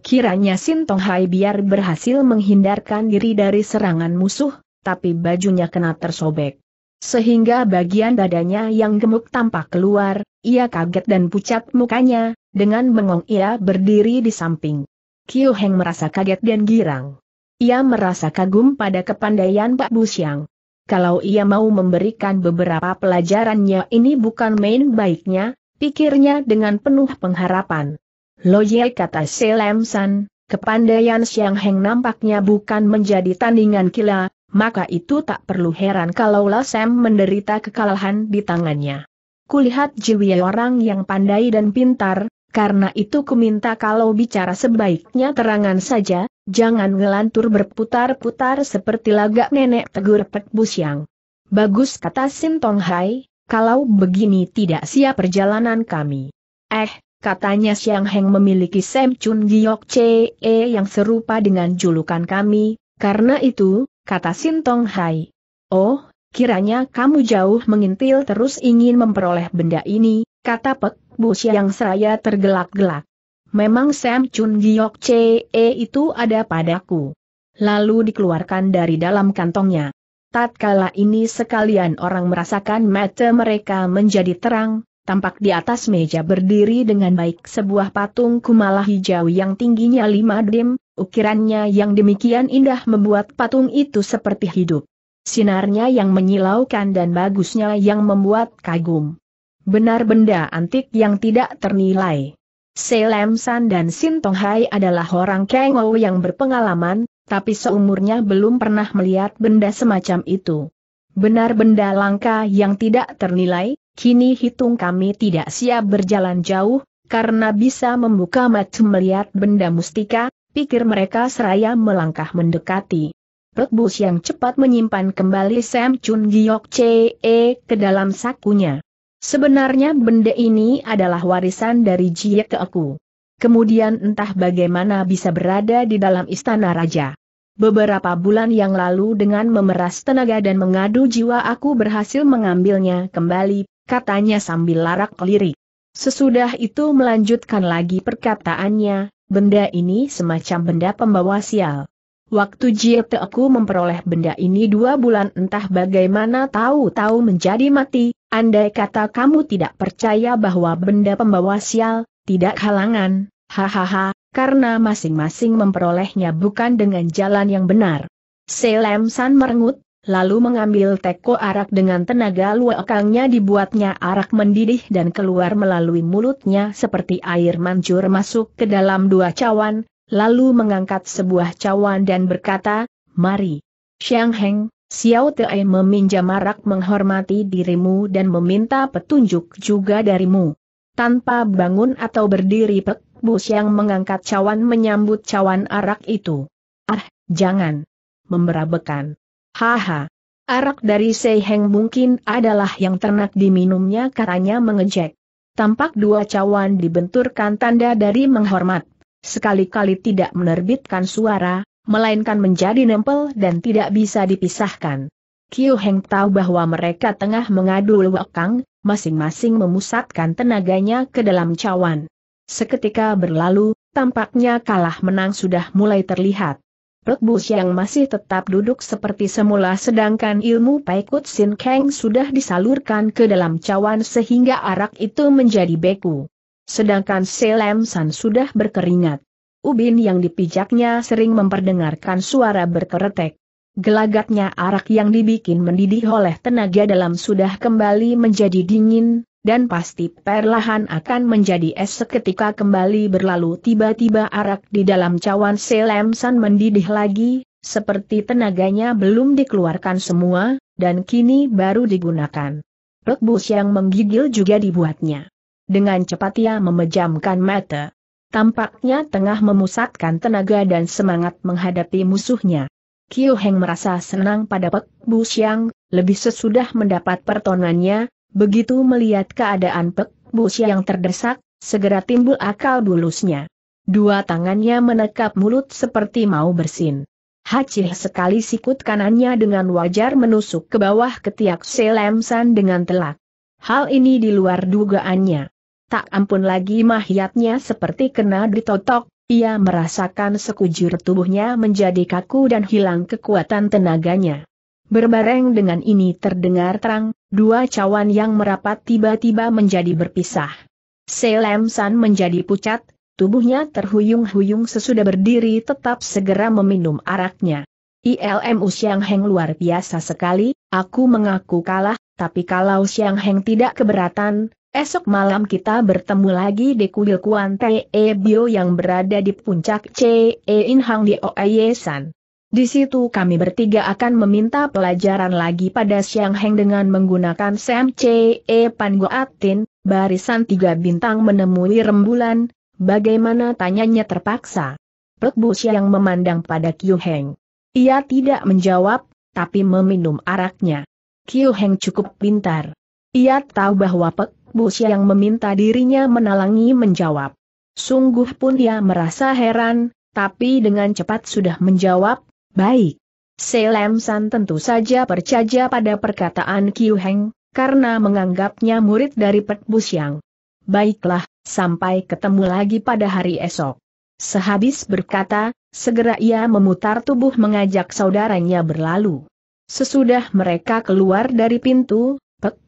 Kiranya Sin Tong Hai biar berhasil menghindarkan diri dari serangan musuh, tapi bajunya kena tersobek. Sehingga bagian dadanya yang gemuk tampak keluar, ia kaget dan pucat mukanya, dengan bengong ia berdiri di samping. Kiu Heng merasa kaget dan girang. Ia merasa kagum pada kepandaian Pak Busyang. Kalau ia mau memberikan beberapa pelajarannya ini bukan main baiknya, pikirnya dengan penuh pengharapan. Loye kata Selem San, kepandaian Xiang Heng nampaknya bukan menjadi tandingan kila, maka itu tak perlu heran kalau Sam menderita kekalahan di tangannya. Kulihat jiwa orang yang pandai dan pintar, karena itu kuminta kalau bicara sebaiknya terangan saja, jangan ngelantur berputar-putar seperti lagak nenek tegur Pek Busyang. Bagus kata Sin Tong Hai, kalau begini tidak siap perjalanan kami. Eh, katanya Siang Heng memiliki Sam Chun Giok Che yang serupa dengan julukan kami, karena itu, kata Sintong Hai. Oh, kiranya kamu jauh mengintil terus ingin memperoleh benda ini, kata Pek Bus yang seraya tergelak-gelak. Memang Sam Chun Giok Ce itu ada padaku. Lalu dikeluarkan dari dalam kantongnya. Tatkala ini sekalian orang merasakan mata mereka menjadi terang, tampak di atas meja berdiri dengan baik sebuah patung kumala hijau yang tingginya lima dim, Ukirannya yang demikian indah membuat patung itu seperti hidup. Sinarnya yang menyilaukan dan bagusnya yang membuat kagum. Benar benda antik yang tidak ternilai. Selem San dan Sin Tong Hai adalah orang Kengou yang berpengalaman, tapi seumurnya belum pernah melihat benda semacam itu. Benar benda langka yang tidak ternilai, kini hitung kami tidak siap berjalan jauh, karena bisa membuka mata melihat benda mustika, pikir mereka seraya melangkah mendekati. Pek Bus yang cepat menyimpan kembali Sam Chun Giok Ce ke dalam sakunya. Sebenarnya benda ini adalah warisan dari Jiet aku. Kemudian entah bagaimana bisa berada di dalam istana raja. Beberapa bulan yang lalu dengan memeras tenaga dan mengadu jiwa aku berhasil mengambilnya kembali, katanya sambil larak lirik. Sesudah itu melanjutkan lagi perkataannya, benda ini semacam benda pembawa sial. Waktu JT aku memperoleh benda ini dua bulan entah bagaimana tahu-tahu menjadi mati, andai kata kamu tidak percaya bahwa benda pembawa sial, tidak halangan, hahaha, karena masing-masing memperolehnya bukan dengan jalan yang benar. Selem San merengut, lalu mengambil teko arak dengan tenaga luakangnya dibuatnya arak mendidih dan keluar melalui mulutnya seperti air mancur masuk ke dalam dua cawan, lalu mengangkat sebuah cawan dan berkata, Mari. Xiang Heng, Xiao Tei meminjam marak menghormati dirimu dan meminta petunjuk juga darimu. Tanpa bangun atau berdiri Pek Bu Xiang mengangkat cawan menyambut cawan arak itu. Ah, jangan. Memberabekan. Haha. Arak dari Sei Heng mungkin adalah yang ternak diminumnya katanya mengejek. Tampak dua cawan dibenturkan tanda dari menghormat sekali-kali tidak menerbitkan suara, melainkan menjadi nempel dan tidak bisa dipisahkan. Kiu Heng tahu bahwa mereka tengah mengadu luwakang, masing-masing memusatkan tenaganya ke dalam cawan. Seketika berlalu, tampaknya kalah menang sudah mulai terlihat. Rekbus yang masih tetap duduk seperti semula sedangkan ilmu Paikut Sin Kang sudah disalurkan ke dalam cawan sehingga arak itu menjadi beku. Sedangkan Selem San sudah berkeringat. Ubin yang dipijaknya sering memperdengarkan suara berkeretek. Gelagatnya arak yang dibikin mendidih oleh tenaga dalam sudah kembali menjadi dingin, dan pasti perlahan akan menjadi es seketika kembali berlalu tiba-tiba arak di dalam cawan Selem San mendidih lagi, seperti tenaganya belum dikeluarkan semua, dan kini baru digunakan. Rekbus yang menggigil juga dibuatnya. Dengan cepat ia memejamkan mata. Tampaknya tengah memusatkan tenaga dan semangat menghadapi musuhnya. Kiu Heng merasa senang pada Pek Bu Xiang, lebih sesudah mendapat pertonannya, begitu melihat keadaan Pek Bu Xiang terdesak, segera timbul akal bulusnya. Dua tangannya menekap mulut seperti mau bersin. Hacih sekali sikut kanannya dengan wajar menusuk ke bawah ketiak Selemsan dengan telak. Hal ini di luar dugaannya. Tak ampun lagi mahiatnya seperti kena ditotok, ia merasakan sekujur tubuhnya menjadi kaku dan hilang kekuatan tenaganya. Berbareng dengan ini terdengar terang, dua cawan yang merapat tiba-tiba menjadi berpisah. Selem San menjadi pucat, tubuhnya terhuyung-huyung sesudah berdiri tetap segera meminum araknya. ILMU Siang Heng luar biasa sekali, aku mengaku kalah, tapi kalau Siang Heng tidak keberatan, Esok malam kita bertemu lagi di kuil Kuan Te Bio yang berada di puncak Ce In Hang di Oayesan. Di situ kami bertiga akan meminta pelajaran lagi pada Siang Heng dengan menggunakan Sam Ce Pan Atin, barisan tiga bintang menemui rembulan, bagaimana tanyanya terpaksa. Pek Bu Siang memandang pada Kiu Heng. Ia tidak menjawab, tapi meminum araknya. Kiu Heng cukup pintar. Ia tahu bahwa Pek yang meminta dirinya menalangi menjawab. Sungguh pun ia merasa heran, tapi dengan cepat sudah menjawab, baik. Selem San tentu saja percaya pada perkataan Kiu Heng, karena menganggapnya murid dari Pet Busyang. Baiklah, sampai ketemu lagi pada hari esok. Sehabis berkata, segera ia memutar tubuh mengajak saudaranya berlalu. Sesudah mereka keluar dari pintu,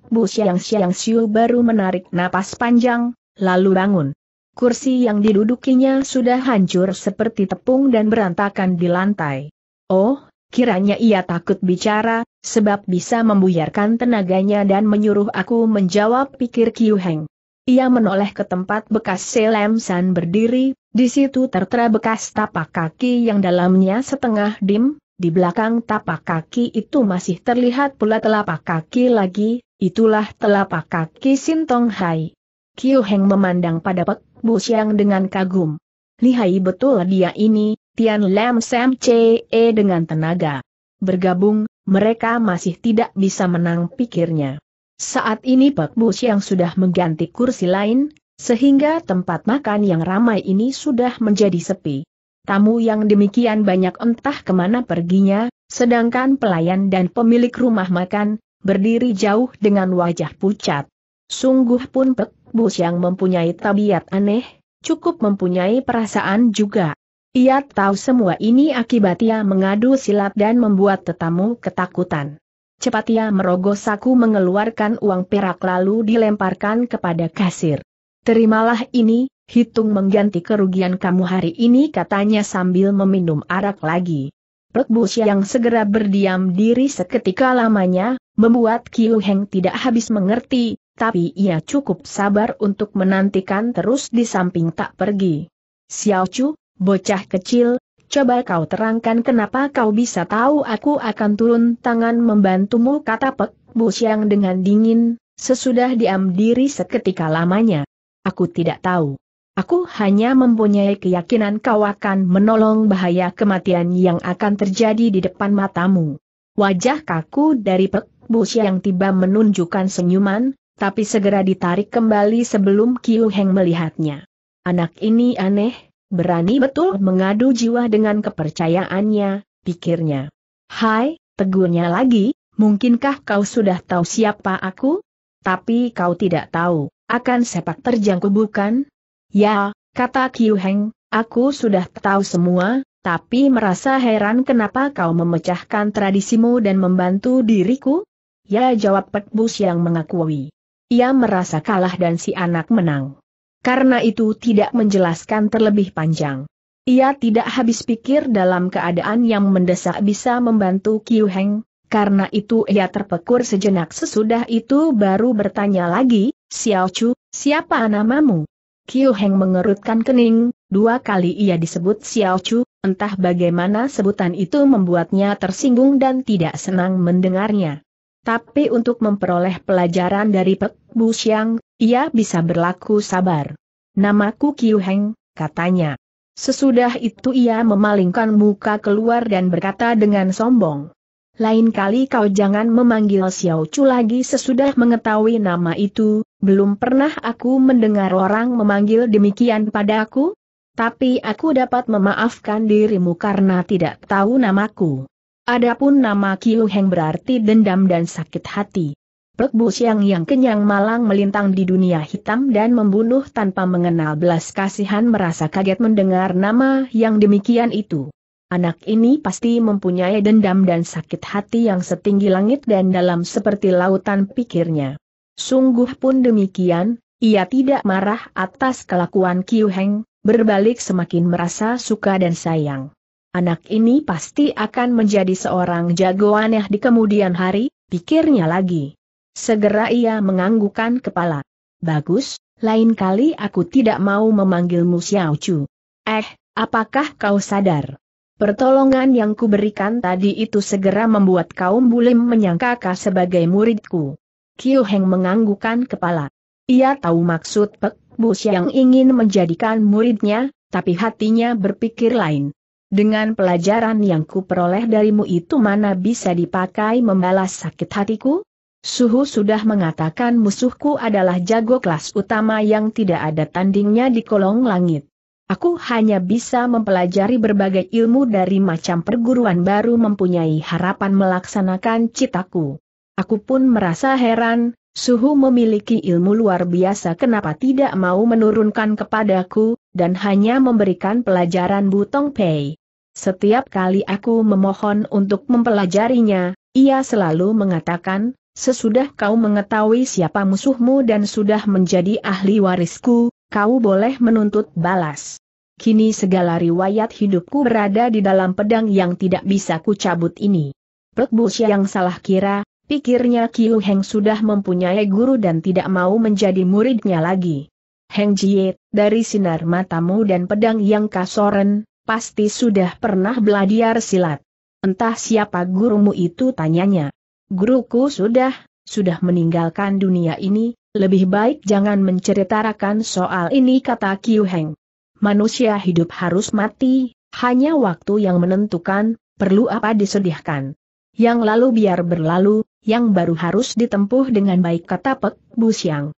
Bu Siang Siang Siu baru menarik napas panjang, lalu bangun. Kursi yang didudukinya sudah hancur seperti tepung dan berantakan di lantai. Oh, kiranya ia takut bicara, sebab bisa membuyarkan tenaganya dan menyuruh aku menjawab pikir Kiu Heng. Ia menoleh ke tempat bekas Selem San berdiri, di situ tertera bekas tapak kaki yang dalamnya setengah dim, di belakang tapak kaki itu masih terlihat pula telapak kaki lagi, itulah telapak kaki Sintong Hai. Kiu Heng memandang pada Pek Bu Siang dengan kagum. Lihai betul dia ini, Tian Lam Sam Ce dengan tenaga. Bergabung, mereka masih tidak bisa menang pikirnya. Saat ini Pak Bus yang sudah mengganti kursi lain, sehingga tempat makan yang ramai ini sudah menjadi sepi. Tamu yang demikian banyak entah ke mana perginya, sedangkan pelayan dan pemilik rumah makan, berdiri jauh dengan wajah pucat. Sungguh pun Pek Bus yang mempunyai tabiat aneh, cukup mempunyai perasaan juga. Ia tahu semua ini akibatnya mengadu silat dan membuat tetamu ketakutan. Cepat ia merogoh saku mengeluarkan uang perak lalu dilemparkan kepada kasir. Terimalah ini, hitung mengganti kerugian kamu hari ini katanya sambil meminum arak lagi. Pekbus yang segera berdiam diri seketika lamanya, membuat Kiu Heng tidak habis mengerti, tapi ia cukup sabar untuk menantikan terus di samping tak pergi. Xiao Chu, bocah kecil, coba kau terangkan kenapa kau bisa tahu aku akan turun tangan membantumu kata Pek Bu Siang dengan dingin, sesudah diam diri seketika lamanya. Aku tidak tahu. Aku hanya mempunyai keyakinan kau akan menolong bahaya kematian yang akan terjadi di depan matamu. Wajah kaku dari Pek Bu Siang tiba menunjukkan senyuman, tapi segera ditarik kembali sebelum Kiu Heng melihatnya. Anak ini aneh, Berani betul mengadu jiwa dengan kepercayaannya, pikirnya. Hai, tegurnya lagi, mungkinkah kau sudah tahu siapa aku? Tapi kau tidak tahu, akan sepak terjangku bukan? Ya, kata Kiu Heng, aku sudah tahu semua, tapi merasa heran kenapa kau memecahkan tradisimu dan membantu diriku? Ya jawab Pek Bus yang mengakui. Ia merasa kalah dan si anak menang. Karena itu tidak menjelaskan terlebih panjang. Ia tidak habis pikir dalam keadaan yang mendesak bisa membantu Kiu Heng, karena itu ia terpekur sejenak sesudah itu baru bertanya lagi, Xiao Chu, siapa namamu? Kiu Heng mengerutkan kening, dua kali ia disebut Xiao Chu, entah bagaimana sebutan itu membuatnya tersinggung dan tidak senang mendengarnya. Tapi untuk memperoleh pelajaran dari Pek Bu Xiang, ia bisa berlaku sabar. Namaku Kiu Heng, katanya. Sesudah itu ia memalingkan muka keluar dan berkata dengan sombong. Lain kali kau jangan memanggil Xiao Chu lagi sesudah mengetahui nama itu, belum pernah aku mendengar orang memanggil demikian padaku. Tapi aku dapat memaafkan dirimu karena tidak tahu namaku. Adapun nama Kiu Heng berarti dendam dan sakit hati. Pek Bu Siang yang kenyang malang melintang di dunia hitam dan membunuh tanpa mengenal belas kasihan merasa kaget mendengar nama yang demikian itu. Anak ini pasti mempunyai dendam dan sakit hati yang setinggi langit dan dalam seperti lautan pikirnya. Sungguh pun demikian, ia tidak marah atas kelakuan Kiu Heng, berbalik semakin merasa suka dan sayang. Anak ini pasti akan menjadi seorang jagoan di kemudian hari, pikirnya lagi. Segera ia menganggukkan kepala. Bagus, lain kali aku tidak mau memanggilmu Xiao Chu. Eh, apakah kau sadar? Pertolongan yang kuberikan tadi itu segera membuat kaum bulim menyangka kau sebagai muridku. Kiu Heng menganggukkan kepala. Ia tahu maksud Pek Bus yang ingin menjadikan muridnya, tapi hatinya berpikir lain. Dengan pelajaran yang kuperoleh darimu itu mana bisa dipakai membalas sakit hatiku? Suhu sudah mengatakan musuhku adalah jago kelas utama yang tidak ada tandingnya di kolong langit. Aku hanya bisa mempelajari berbagai ilmu dari macam perguruan baru mempunyai harapan melaksanakan citaku. Aku pun merasa heran, Suhu memiliki ilmu luar biasa kenapa tidak mau menurunkan kepadaku, dan hanya memberikan pelajaran Butong Pei. Setiap kali aku memohon untuk mempelajarinya, ia selalu mengatakan, Sesudah kau mengetahui siapa musuhmu dan sudah menjadi ahli warisku, kau boleh menuntut balas. Kini segala riwayat hidupku berada di dalam pedang yang tidak bisa kucabut ini. Pek yang salah kira, pikirnya Kiu Heng sudah mempunyai guru dan tidak mau menjadi muridnya lagi. Heng Jie, dari sinar matamu dan pedang yang kasoren, pasti sudah pernah belajar silat. Entah siapa gurumu itu tanyanya. Guruku sudah, sudah meninggalkan dunia ini, lebih baik jangan menceritakan soal ini kata Kiu Heng. Manusia hidup harus mati, hanya waktu yang menentukan, perlu apa disedihkan. Yang lalu biar berlalu, yang baru harus ditempuh dengan baik kata Pek Bu Siang.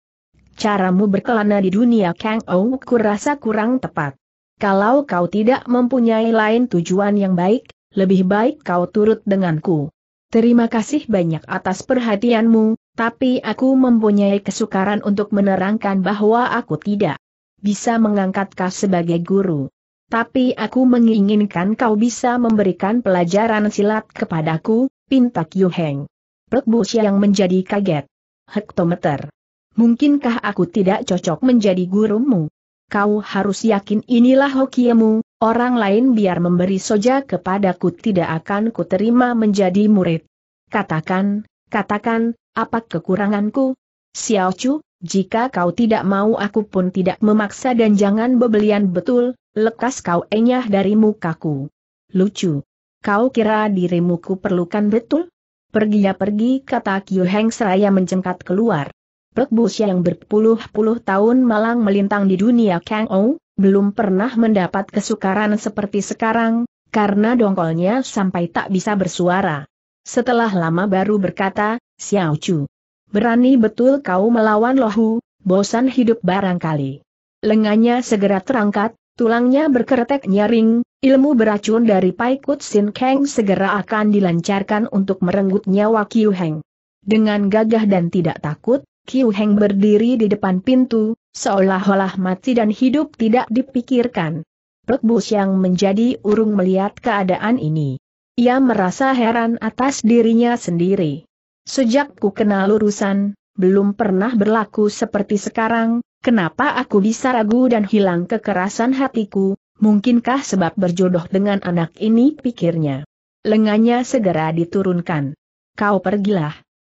Caramu berkelana di dunia Kang Ou kurasa kurang tepat. Kalau kau tidak mempunyai lain tujuan yang baik, lebih baik kau turut denganku. Terima kasih banyak atas perhatianmu, tapi aku mempunyai kesukaran untuk menerangkan bahwa aku tidak bisa mengangkat kau sebagai guru. Tapi aku menginginkan kau bisa memberikan pelajaran silat kepadaku, pinta Kyu Heng. Pek yang menjadi kaget. Hektometer. Mungkinkah aku tidak cocok menjadi gurumu? Kau harus yakin inilah hokiemu, Orang lain biar memberi soja kepadaku tidak akan kuterima menjadi murid. Katakan, katakan, apa kekuranganku? Xiao Chu, jika kau tidak mau aku pun tidak memaksa dan jangan bebelian betul, lekas kau enyah dari mukaku. Lucu. Kau kira dirimu ku perlukan betul? Pergi ya pergi kata Kiu Heng seraya menjengkat keluar. Pek yang berpuluh-puluh tahun malang melintang di dunia Kang Ou, belum pernah mendapat kesukaran seperti sekarang, karena dongkolnya sampai tak bisa bersuara. Setelah lama baru berkata, Xiao Chu. Berani betul kau melawan lohu, bosan hidup barangkali. Lengannya segera terangkat, tulangnya berkeretek nyaring, ilmu beracun dari Pai Kut Sin Kang segera akan dilancarkan untuk merenggut nyawa Kiu Heng. Dengan gagah dan tidak takut, Kiu Heng berdiri di depan pintu, seolah-olah mati dan hidup tidak dipikirkan. Pek yang menjadi urung melihat keadaan ini. Ia merasa heran atas dirinya sendiri. Sejak ku kenal urusan, belum pernah berlaku seperti sekarang, kenapa aku bisa ragu dan hilang kekerasan hatiku, mungkinkah sebab berjodoh dengan anak ini pikirnya. Lengannya segera diturunkan. Kau pergilah.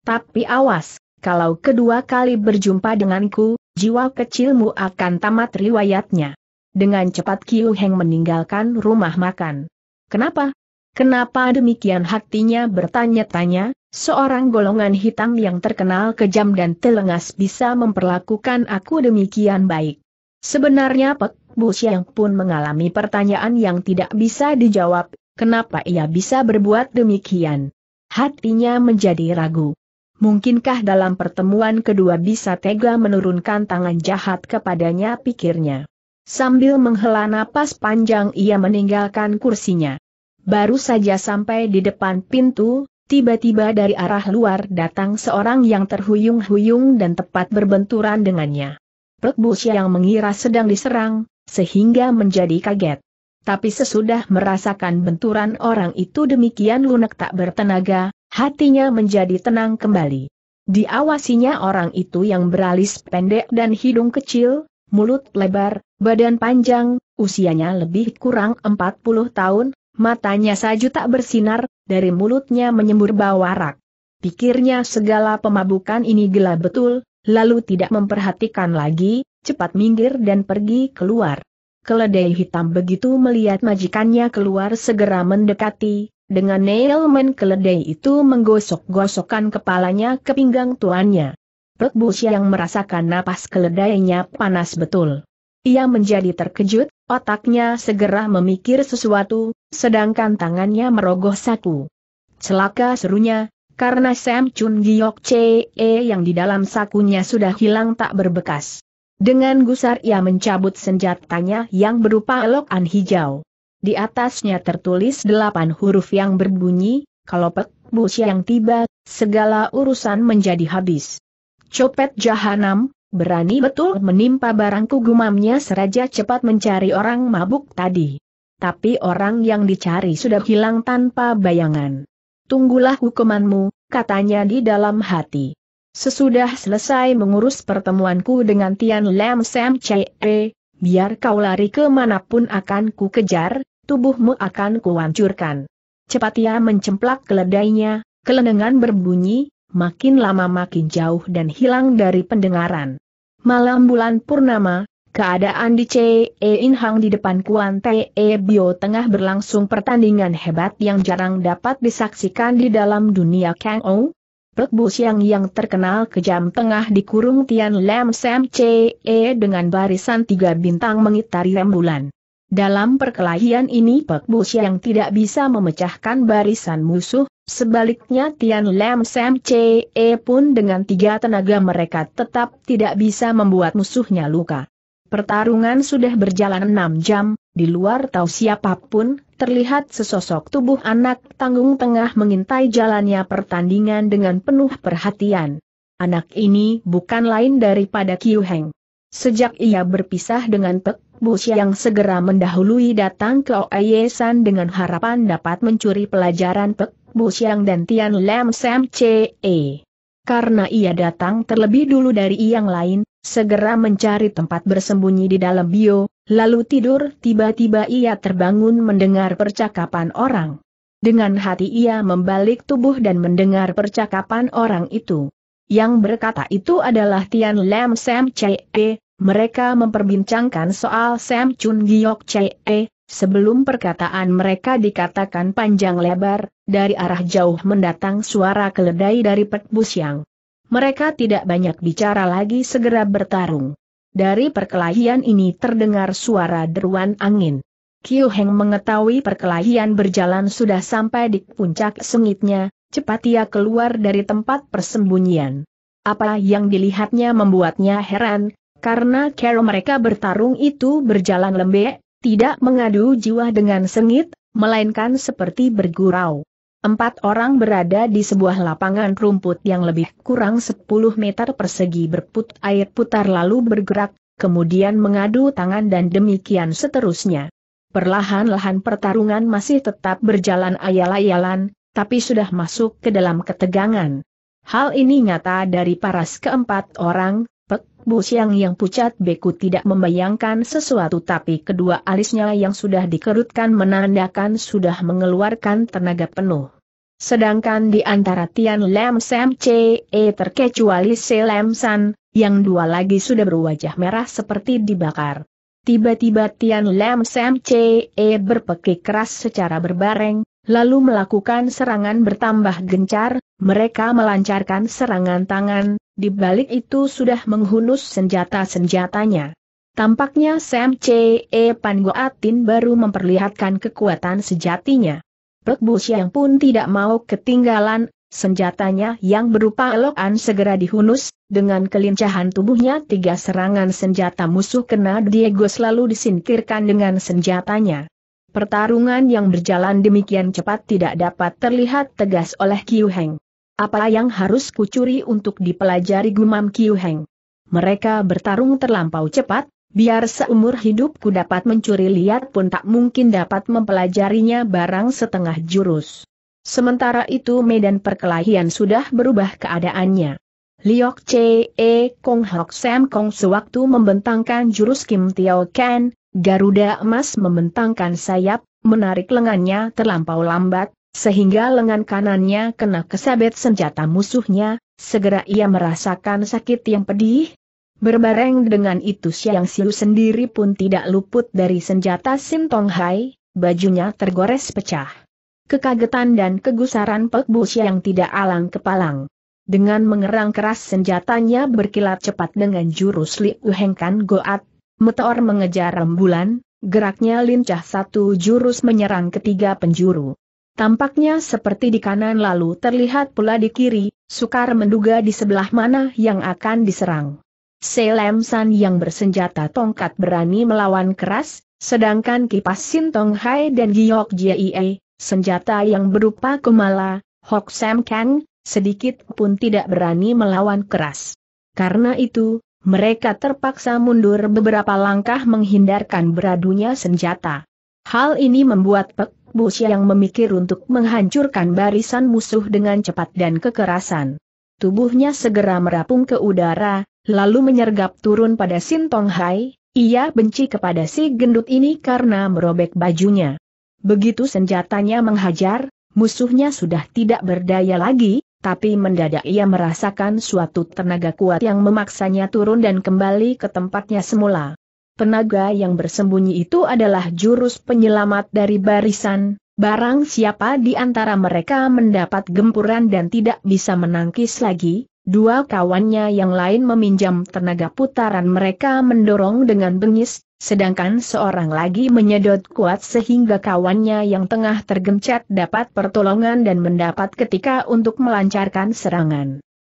Tapi awas, kalau kedua kali berjumpa denganku, jiwa kecilmu akan tamat riwayatnya. Dengan cepat Kiu Heng meninggalkan rumah makan. Kenapa? Kenapa demikian hatinya bertanya-tanya, seorang golongan hitam yang terkenal kejam dan telengas bisa memperlakukan aku demikian baik. Sebenarnya Pek Bu Siang pun mengalami pertanyaan yang tidak bisa dijawab, kenapa ia bisa berbuat demikian. Hatinya menjadi ragu. Mungkinkah dalam pertemuan kedua bisa tega menurunkan tangan jahat kepadanya pikirnya. Sambil menghela napas panjang ia meninggalkan kursinya. Baru saja sampai di depan pintu, tiba-tiba dari arah luar datang seorang yang terhuyung-huyung dan tepat berbenturan dengannya. Pek yang mengira sedang diserang, sehingga menjadi kaget. Tapi sesudah merasakan benturan orang itu demikian lunak tak bertenaga, hatinya menjadi tenang kembali. Diawasinya orang itu yang beralis pendek dan hidung kecil, mulut lebar, badan panjang, usianya lebih kurang 40 tahun, matanya saja tak bersinar, dari mulutnya menyembur bau arak. Pikirnya segala pemabukan ini gila betul, lalu tidak memperhatikan lagi, cepat minggir dan pergi keluar. Keledai hitam begitu melihat majikannya keluar segera mendekati, dengan nailman keledai itu menggosok-gosokkan kepalanya ke pinggang tuannya. Pek yang merasakan napas keledainya panas betul. Ia menjadi terkejut, otaknya segera memikir sesuatu, sedangkan tangannya merogoh saku. Celaka serunya, karena Sam Chun Giok Ce yang di dalam sakunya sudah hilang tak berbekas. Dengan gusar ia mencabut senjatanya yang berupa elokan hijau. Di atasnya tertulis delapan huruf yang berbunyi, kalau Pek Bus yang tiba, segala urusan menjadi habis. Copet Jahanam, berani betul menimpa barangku gumamnya seraja cepat mencari orang mabuk tadi. Tapi orang yang dicari sudah hilang tanpa bayangan. Tunggulah hukumanmu, katanya di dalam hati. Sesudah selesai mengurus pertemuanku dengan Tian Lam Sam Chee, biar kau lari ke mana pun akan ku kejar, tubuhmu akan kuhancurkan. Cepat ia mencemplak keledainya, kelenengan berbunyi, makin lama makin jauh dan hilang dari pendengaran. Malam bulan purnama, keadaan di Ce In Hang di depan Kuan Te Bio tengah berlangsung pertandingan hebat yang jarang dapat disaksikan di dalam dunia Kang. Pek Bu Siang yang terkenal kejam tengah dikurung Tian Lam Sam Ce dengan barisan tiga bintang mengitari rembulan. Dalam perkelahian ini Pek Bu Siang tidak bisa memecahkan barisan musuh, sebaliknya Tian Lam Sam Ce pun dengan tiga tenaga mereka tetap tidak bisa membuat musuhnya luka. Pertarungan sudah berjalan enam jam, di luar tahu siapa pun, terlihat sesosok tubuh anak tanggung tengah mengintai jalannya pertandingan dengan penuh perhatian. Anak ini bukan lain daripada Kiu Heng. Sejak ia berpisah dengan Pek Bus yang segera mendahului datang ke Oayesan dengan harapan dapat mencuri pelajaran Pek Bus yang dan Tian Lam Sam Ce. Karena ia datang terlebih dulu dari yang lain, segera mencari tempat bersembunyi di dalam bio, lalu tidur tiba-tiba ia terbangun mendengar percakapan orang. Dengan hati ia membalik tubuh dan mendengar percakapan orang itu. Yang berkata itu adalah Tian Lam Sam Chee, mereka memperbincangkan soal Sam Chun Giok Chee, sebelum perkataan mereka dikatakan panjang lebar, dari arah jauh mendatang suara keledai dari Pek Busyang. Mereka tidak banyak bicara lagi segera bertarung. Dari perkelahian ini terdengar suara deruan angin. Kiu Heng mengetahui perkelahian berjalan sudah sampai di puncak sengitnya, cepat ia keluar dari tempat persembunyian. Apa yang dilihatnya membuatnya heran, karena cara mereka bertarung itu berjalan lembek, tidak mengadu jiwa dengan sengit, melainkan seperti bergurau. Empat orang berada di sebuah lapangan rumput yang lebih kurang 10 meter persegi berput air putar lalu bergerak, kemudian mengadu tangan dan demikian seterusnya. Perlahan-lahan pertarungan masih tetap berjalan ayal-ayalan, tapi sudah masuk ke dalam ketegangan. Hal ini nyata dari paras keempat orang, Bu Siang yang pucat beku tidak membayangkan sesuatu tapi kedua alisnya yang sudah dikerutkan menandakan sudah mengeluarkan tenaga penuh. Sedangkan di antara Tian Lam Sam Ce terkecuali Se Lam San, yang dua lagi sudah berwajah merah seperti dibakar. Tiba-tiba Tian Lam Sam Ce berpekik keras secara berbareng, lalu melakukan serangan bertambah gencar, mereka melancarkan serangan tangan, di balik itu sudah menghunus senjata-senjatanya. Tampaknya Sam C. E. Pangoatin baru memperlihatkan kekuatan sejatinya. Pek Siang pun tidak mau ketinggalan, senjatanya yang berupa elokan segera dihunus, dengan kelincahan tubuhnya tiga serangan senjata musuh kena Diego selalu disingkirkan dengan senjatanya. Pertarungan yang berjalan demikian cepat tidak dapat terlihat tegas oleh Kiu Heng. Apa yang harus kucuri untuk dipelajari gumam Kiu Heng? Mereka bertarung terlampau cepat, biar seumur hidupku dapat mencuri lihat pun tak mungkin dapat mempelajarinya barang setengah jurus. Sementara itu medan perkelahian sudah berubah keadaannya. Liok Che E Kong Hok Sam Kong sewaktu membentangkan jurus Kim Tiao Ken, Garuda emas membentangkan sayap, menarik lengannya terlampau lambat, sehingga lengan kanannya kena kesabet senjata musuhnya, segera ia merasakan sakit yang pedih. Berbareng dengan itu Siang Siu sendiri pun tidak luput dari senjata Sim Tong Hai, bajunya tergores pecah. Kekagetan dan kegusaran Pek Bu Siang tidak alang kepalang. Dengan mengerang keras senjatanya berkilat cepat dengan jurus Li Uheng Kan Goat, Meteor mengejar rembulan, geraknya lincah satu jurus menyerang ketiga penjuru. Tampaknya seperti di kanan lalu terlihat pula di kiri, sukar menduga di sebelah mana yang akan diserang. Selem San yang bersenjata tongkat berani melawan keras, sedangkan kipas Sintong Hai dan Giok Jie, senjata yang berupa kumala, Hok Sam Kang, sedikit pun tidak berani melawan keras. Karena itu, mereka terpaksa mundur beberapa langkah menghindarkan beradunya senjata. Hal ini membuat Pek Bus yang memikir untuk menghancurkan barisan musuh dengan cepat dan kekerasan. Tubuhnya segera merapung ke udara, lalu menyergap turun pada Sintong Hai, ia benci kepada si gendut ini karena merobek bajunya. Begitu senjatanya menghajar, musuhnya sudah tidak berdaya lagi, tapi mendadak ia merasakan suatu tenaga kuat yang memaksanya turun dan kembali ke tempatnya semula. Tenaga yang bersembunyi itu adalah jurus penyelamat dari barisan, barang siapa di antara mereka mendapat gempuran dan tidak bisa menangkis lagi, dua kawannya yang lain meminjam tenaga putaran mereka mendorong dengan bengis, sedangkan seorang lagi menyedot kuat sehingga kawannya yang tengah tergencet dapat pertolongan dan mendapat ketika untuk melancarkan serangan.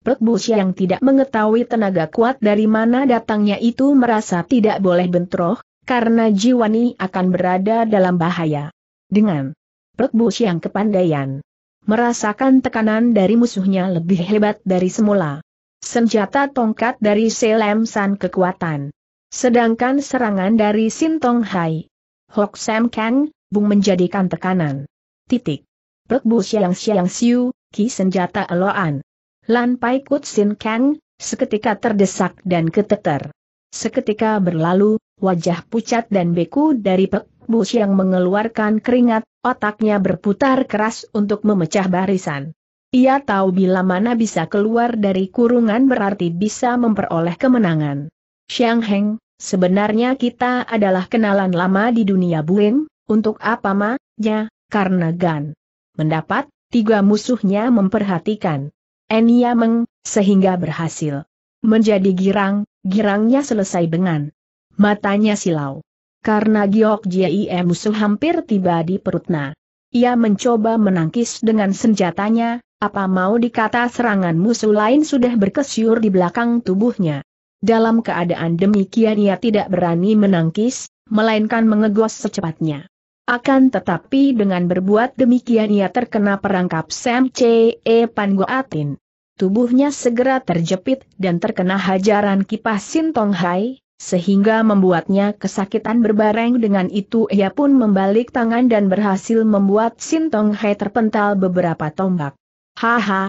Pek yang tidak mengetahui tenaga kuat dari mana datangnya itu merasa tidak boleh bentroh, karena jiwani akan berada dalam bahaya. Dengan Pek yang kepandaian, merasakan tekanan dari musuhnya lebih hebat dari semula. Senjata tongkat dari Selemsan kekuatan Sedangkan serangan dari Sintong Hai, Hok Sam Kang, Bung menjadikan tekanan. Titik. Pek Bu Siang Siang Siu, Ki senjata eloan. Lan Pai Kut Sin Kang, seketika terdesak dan keteter. Seketika berlalu, wajah pucat dan beku dari Pek Bu Siang mengeluarkan keringat, otaknya berputar keras untuk memecah barisan. Ia tahu bila mana bisa keluar dari kurungan berarti bisa memperoleh kemenangan. Xiang Heng, sebenarnya kita adalah kenalan lama di dunia buing, untuk apa ma, ya, karena Gan. Mendapat, tiga musuhnya memperhatikan. Enya Meng, sehingga berhasil. Menjadi girang, girangnya selesai dengan matanya silau. Karena Giok Jie musuh hampir tiba di perutnya. Ia mencoba menangkis dengan senjatanya, apa mau dikata serangan musuh lain sudah berkesyur di belakang tubuhnya. Dalam keadaan demikian ia tidak berani menangkis, melainkan mengegos secepatnya. Akan tetapi dengan berbuat demikian ia terkena perangkap Sam C. E. Panguatin. Tubuhnya segera terjepit dan terkena hajaran kipas Sintong Hai, sehingga membuatnya kesakitan berbareng dengan itu ia pun membalik tangan dan berhasil membuat Sintong Hai terpental beberapa tombak. Haha,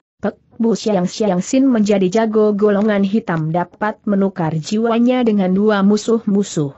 Bu Siang Siang Sin menjadi jago golongan hitam dapat menukar jiwanya dengan dua musuh-musuh.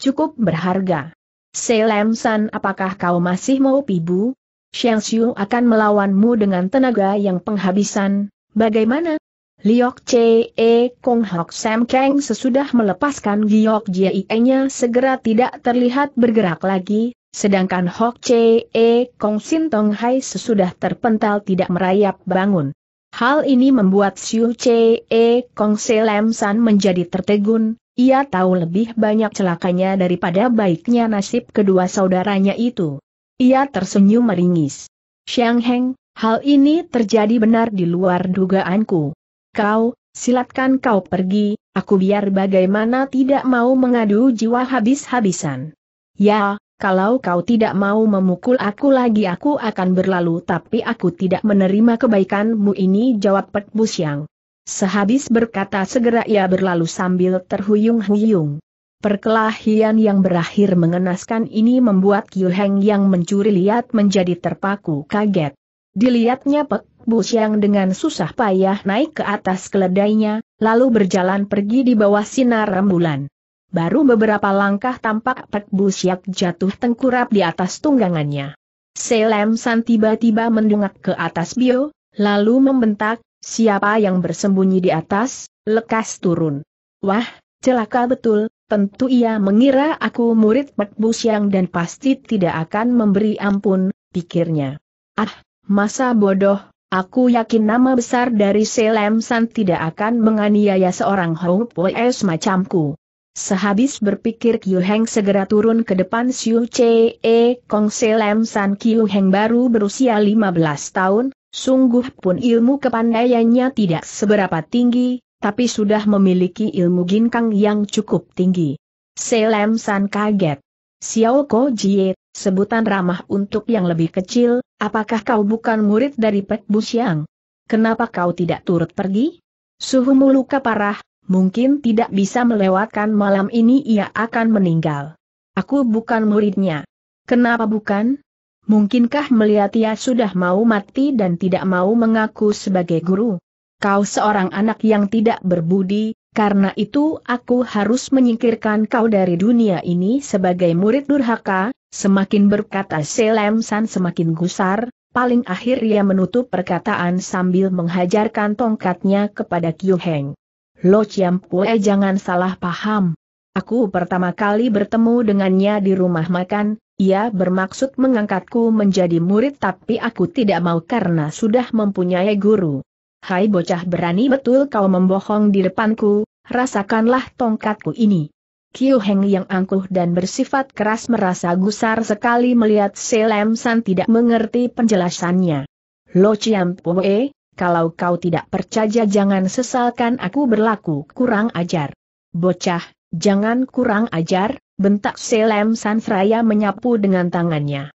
Cukup berharga. Selem San apakah kau masih mau pibu? Xiang Xiu akan melawanmu dengan tenaga yang penghabisan, bagaimana? Liok Che E Kong Hok Sam Kang sesudah melepaskan Giok Jie nya segera tidak terlihat bergerak lagi, sedangkan Hok Che E Kong Sin Tong Hai sesudah terpental tidak merayap bangun. Hal ini membuat Siu Che E Kong Se Lam San menjadi tertegun, ia tahu lebih banyak celakanya daripada baiknya nasib kedua saudaranya itu. Ia tersenyum meringis. Xiang Heng, hal ini terjadi benar di luar dugaanku. Kau, silatkan kau pergi, aku biar bagaimana tidak mau mengadu jiwa habis-habisan. Ya, kalau kau tidak mau memukul aku lagi aku akan berlalu tapi aku tidak menerima kebaikanmu ini jawab Pek Busyang. Sehabis berkata segera ia berlalu sambil terhuyung-huyung. Perkelahian yang berakhir mengenaskan ini membuat Kiu Heng yang mencuri lihat menjadi terpaku kaget. Dilihatnya Pek Busyang dengan susah payah naik ke atas keledainya, lalu berjalan pergi di bawah sinar rembulan. Baru beberapa langkah tampak Pek Busyak jatuh tengkurap di atas tunggangannya. Selem San tiba-tiba mendungak ke atas Bio, lalu membentak, siapa yang bersembunyi di atas, lekas turun. Wah, celaka betul, tentu ia mengira aku murid Pek Busyang dan pasti tidak akan memberi ampun, pikirnya. Ah, masa bodoh, Aku yakin nama besar dari Selem San tidak akan menganiaya seorang Poe macamku. Sehabis berpikir Kiu Heng segera turun ke depan Siu Che E Kong Se Lem San Kiu Heng baru berusia 15 tahun, sungguh pun ilmu kepandaiannya tidak seberapa tinggi, tapi sudah memiliki ilmu ginkang yang cukup tinggi. Se Lem San kaget. Xiao Ko Jie, sebutan ramah untuk yang lebih kecil, apakah kau bukan murid dari Pek Busyang? Kenapa kau tidak turut pergi? Suhumu luka parah, mungkin tidak bisa melewatkan malam ini ia akan meninggal. Aku bukan muridnya. Kenapa bukan? Mungkinkah melihat ia sudah mau mati dan tidak mau mengaku sebagai guru? Kau seorang anak yang tidak berbudi, karena itu aku harus menyingkirkan kau dari dunia ini sebagai murid durhaka, semakin berkata Selem San semakin gusar, paling akhir ia menutup perkataan sambil menghajarkan tongkatnya kepada Kiu Heng. Lo Chiam Pue jangan salah paham. Aku pertama kali bertemu dengannya di rumah makan, ia bermaksud mengangkatku menjadi murid tapi aku tidak mau karena sudah mempunyai guru. Hai bocah berani betul kau membohong di depanku, rasakanlah tongkatku ini. Kiu Heng yang angkuh dan bersifat keras merasa gusar sekali melihat Selem San tidak mengerti penjelasannya. Lo Chiam Pue, kalau kau tidak percaya jangan sesalkan aku berlaku kurang ajar. Bocah, jangan kurang ajar, bentak Selem San Fraya menyapu dengan tangannya.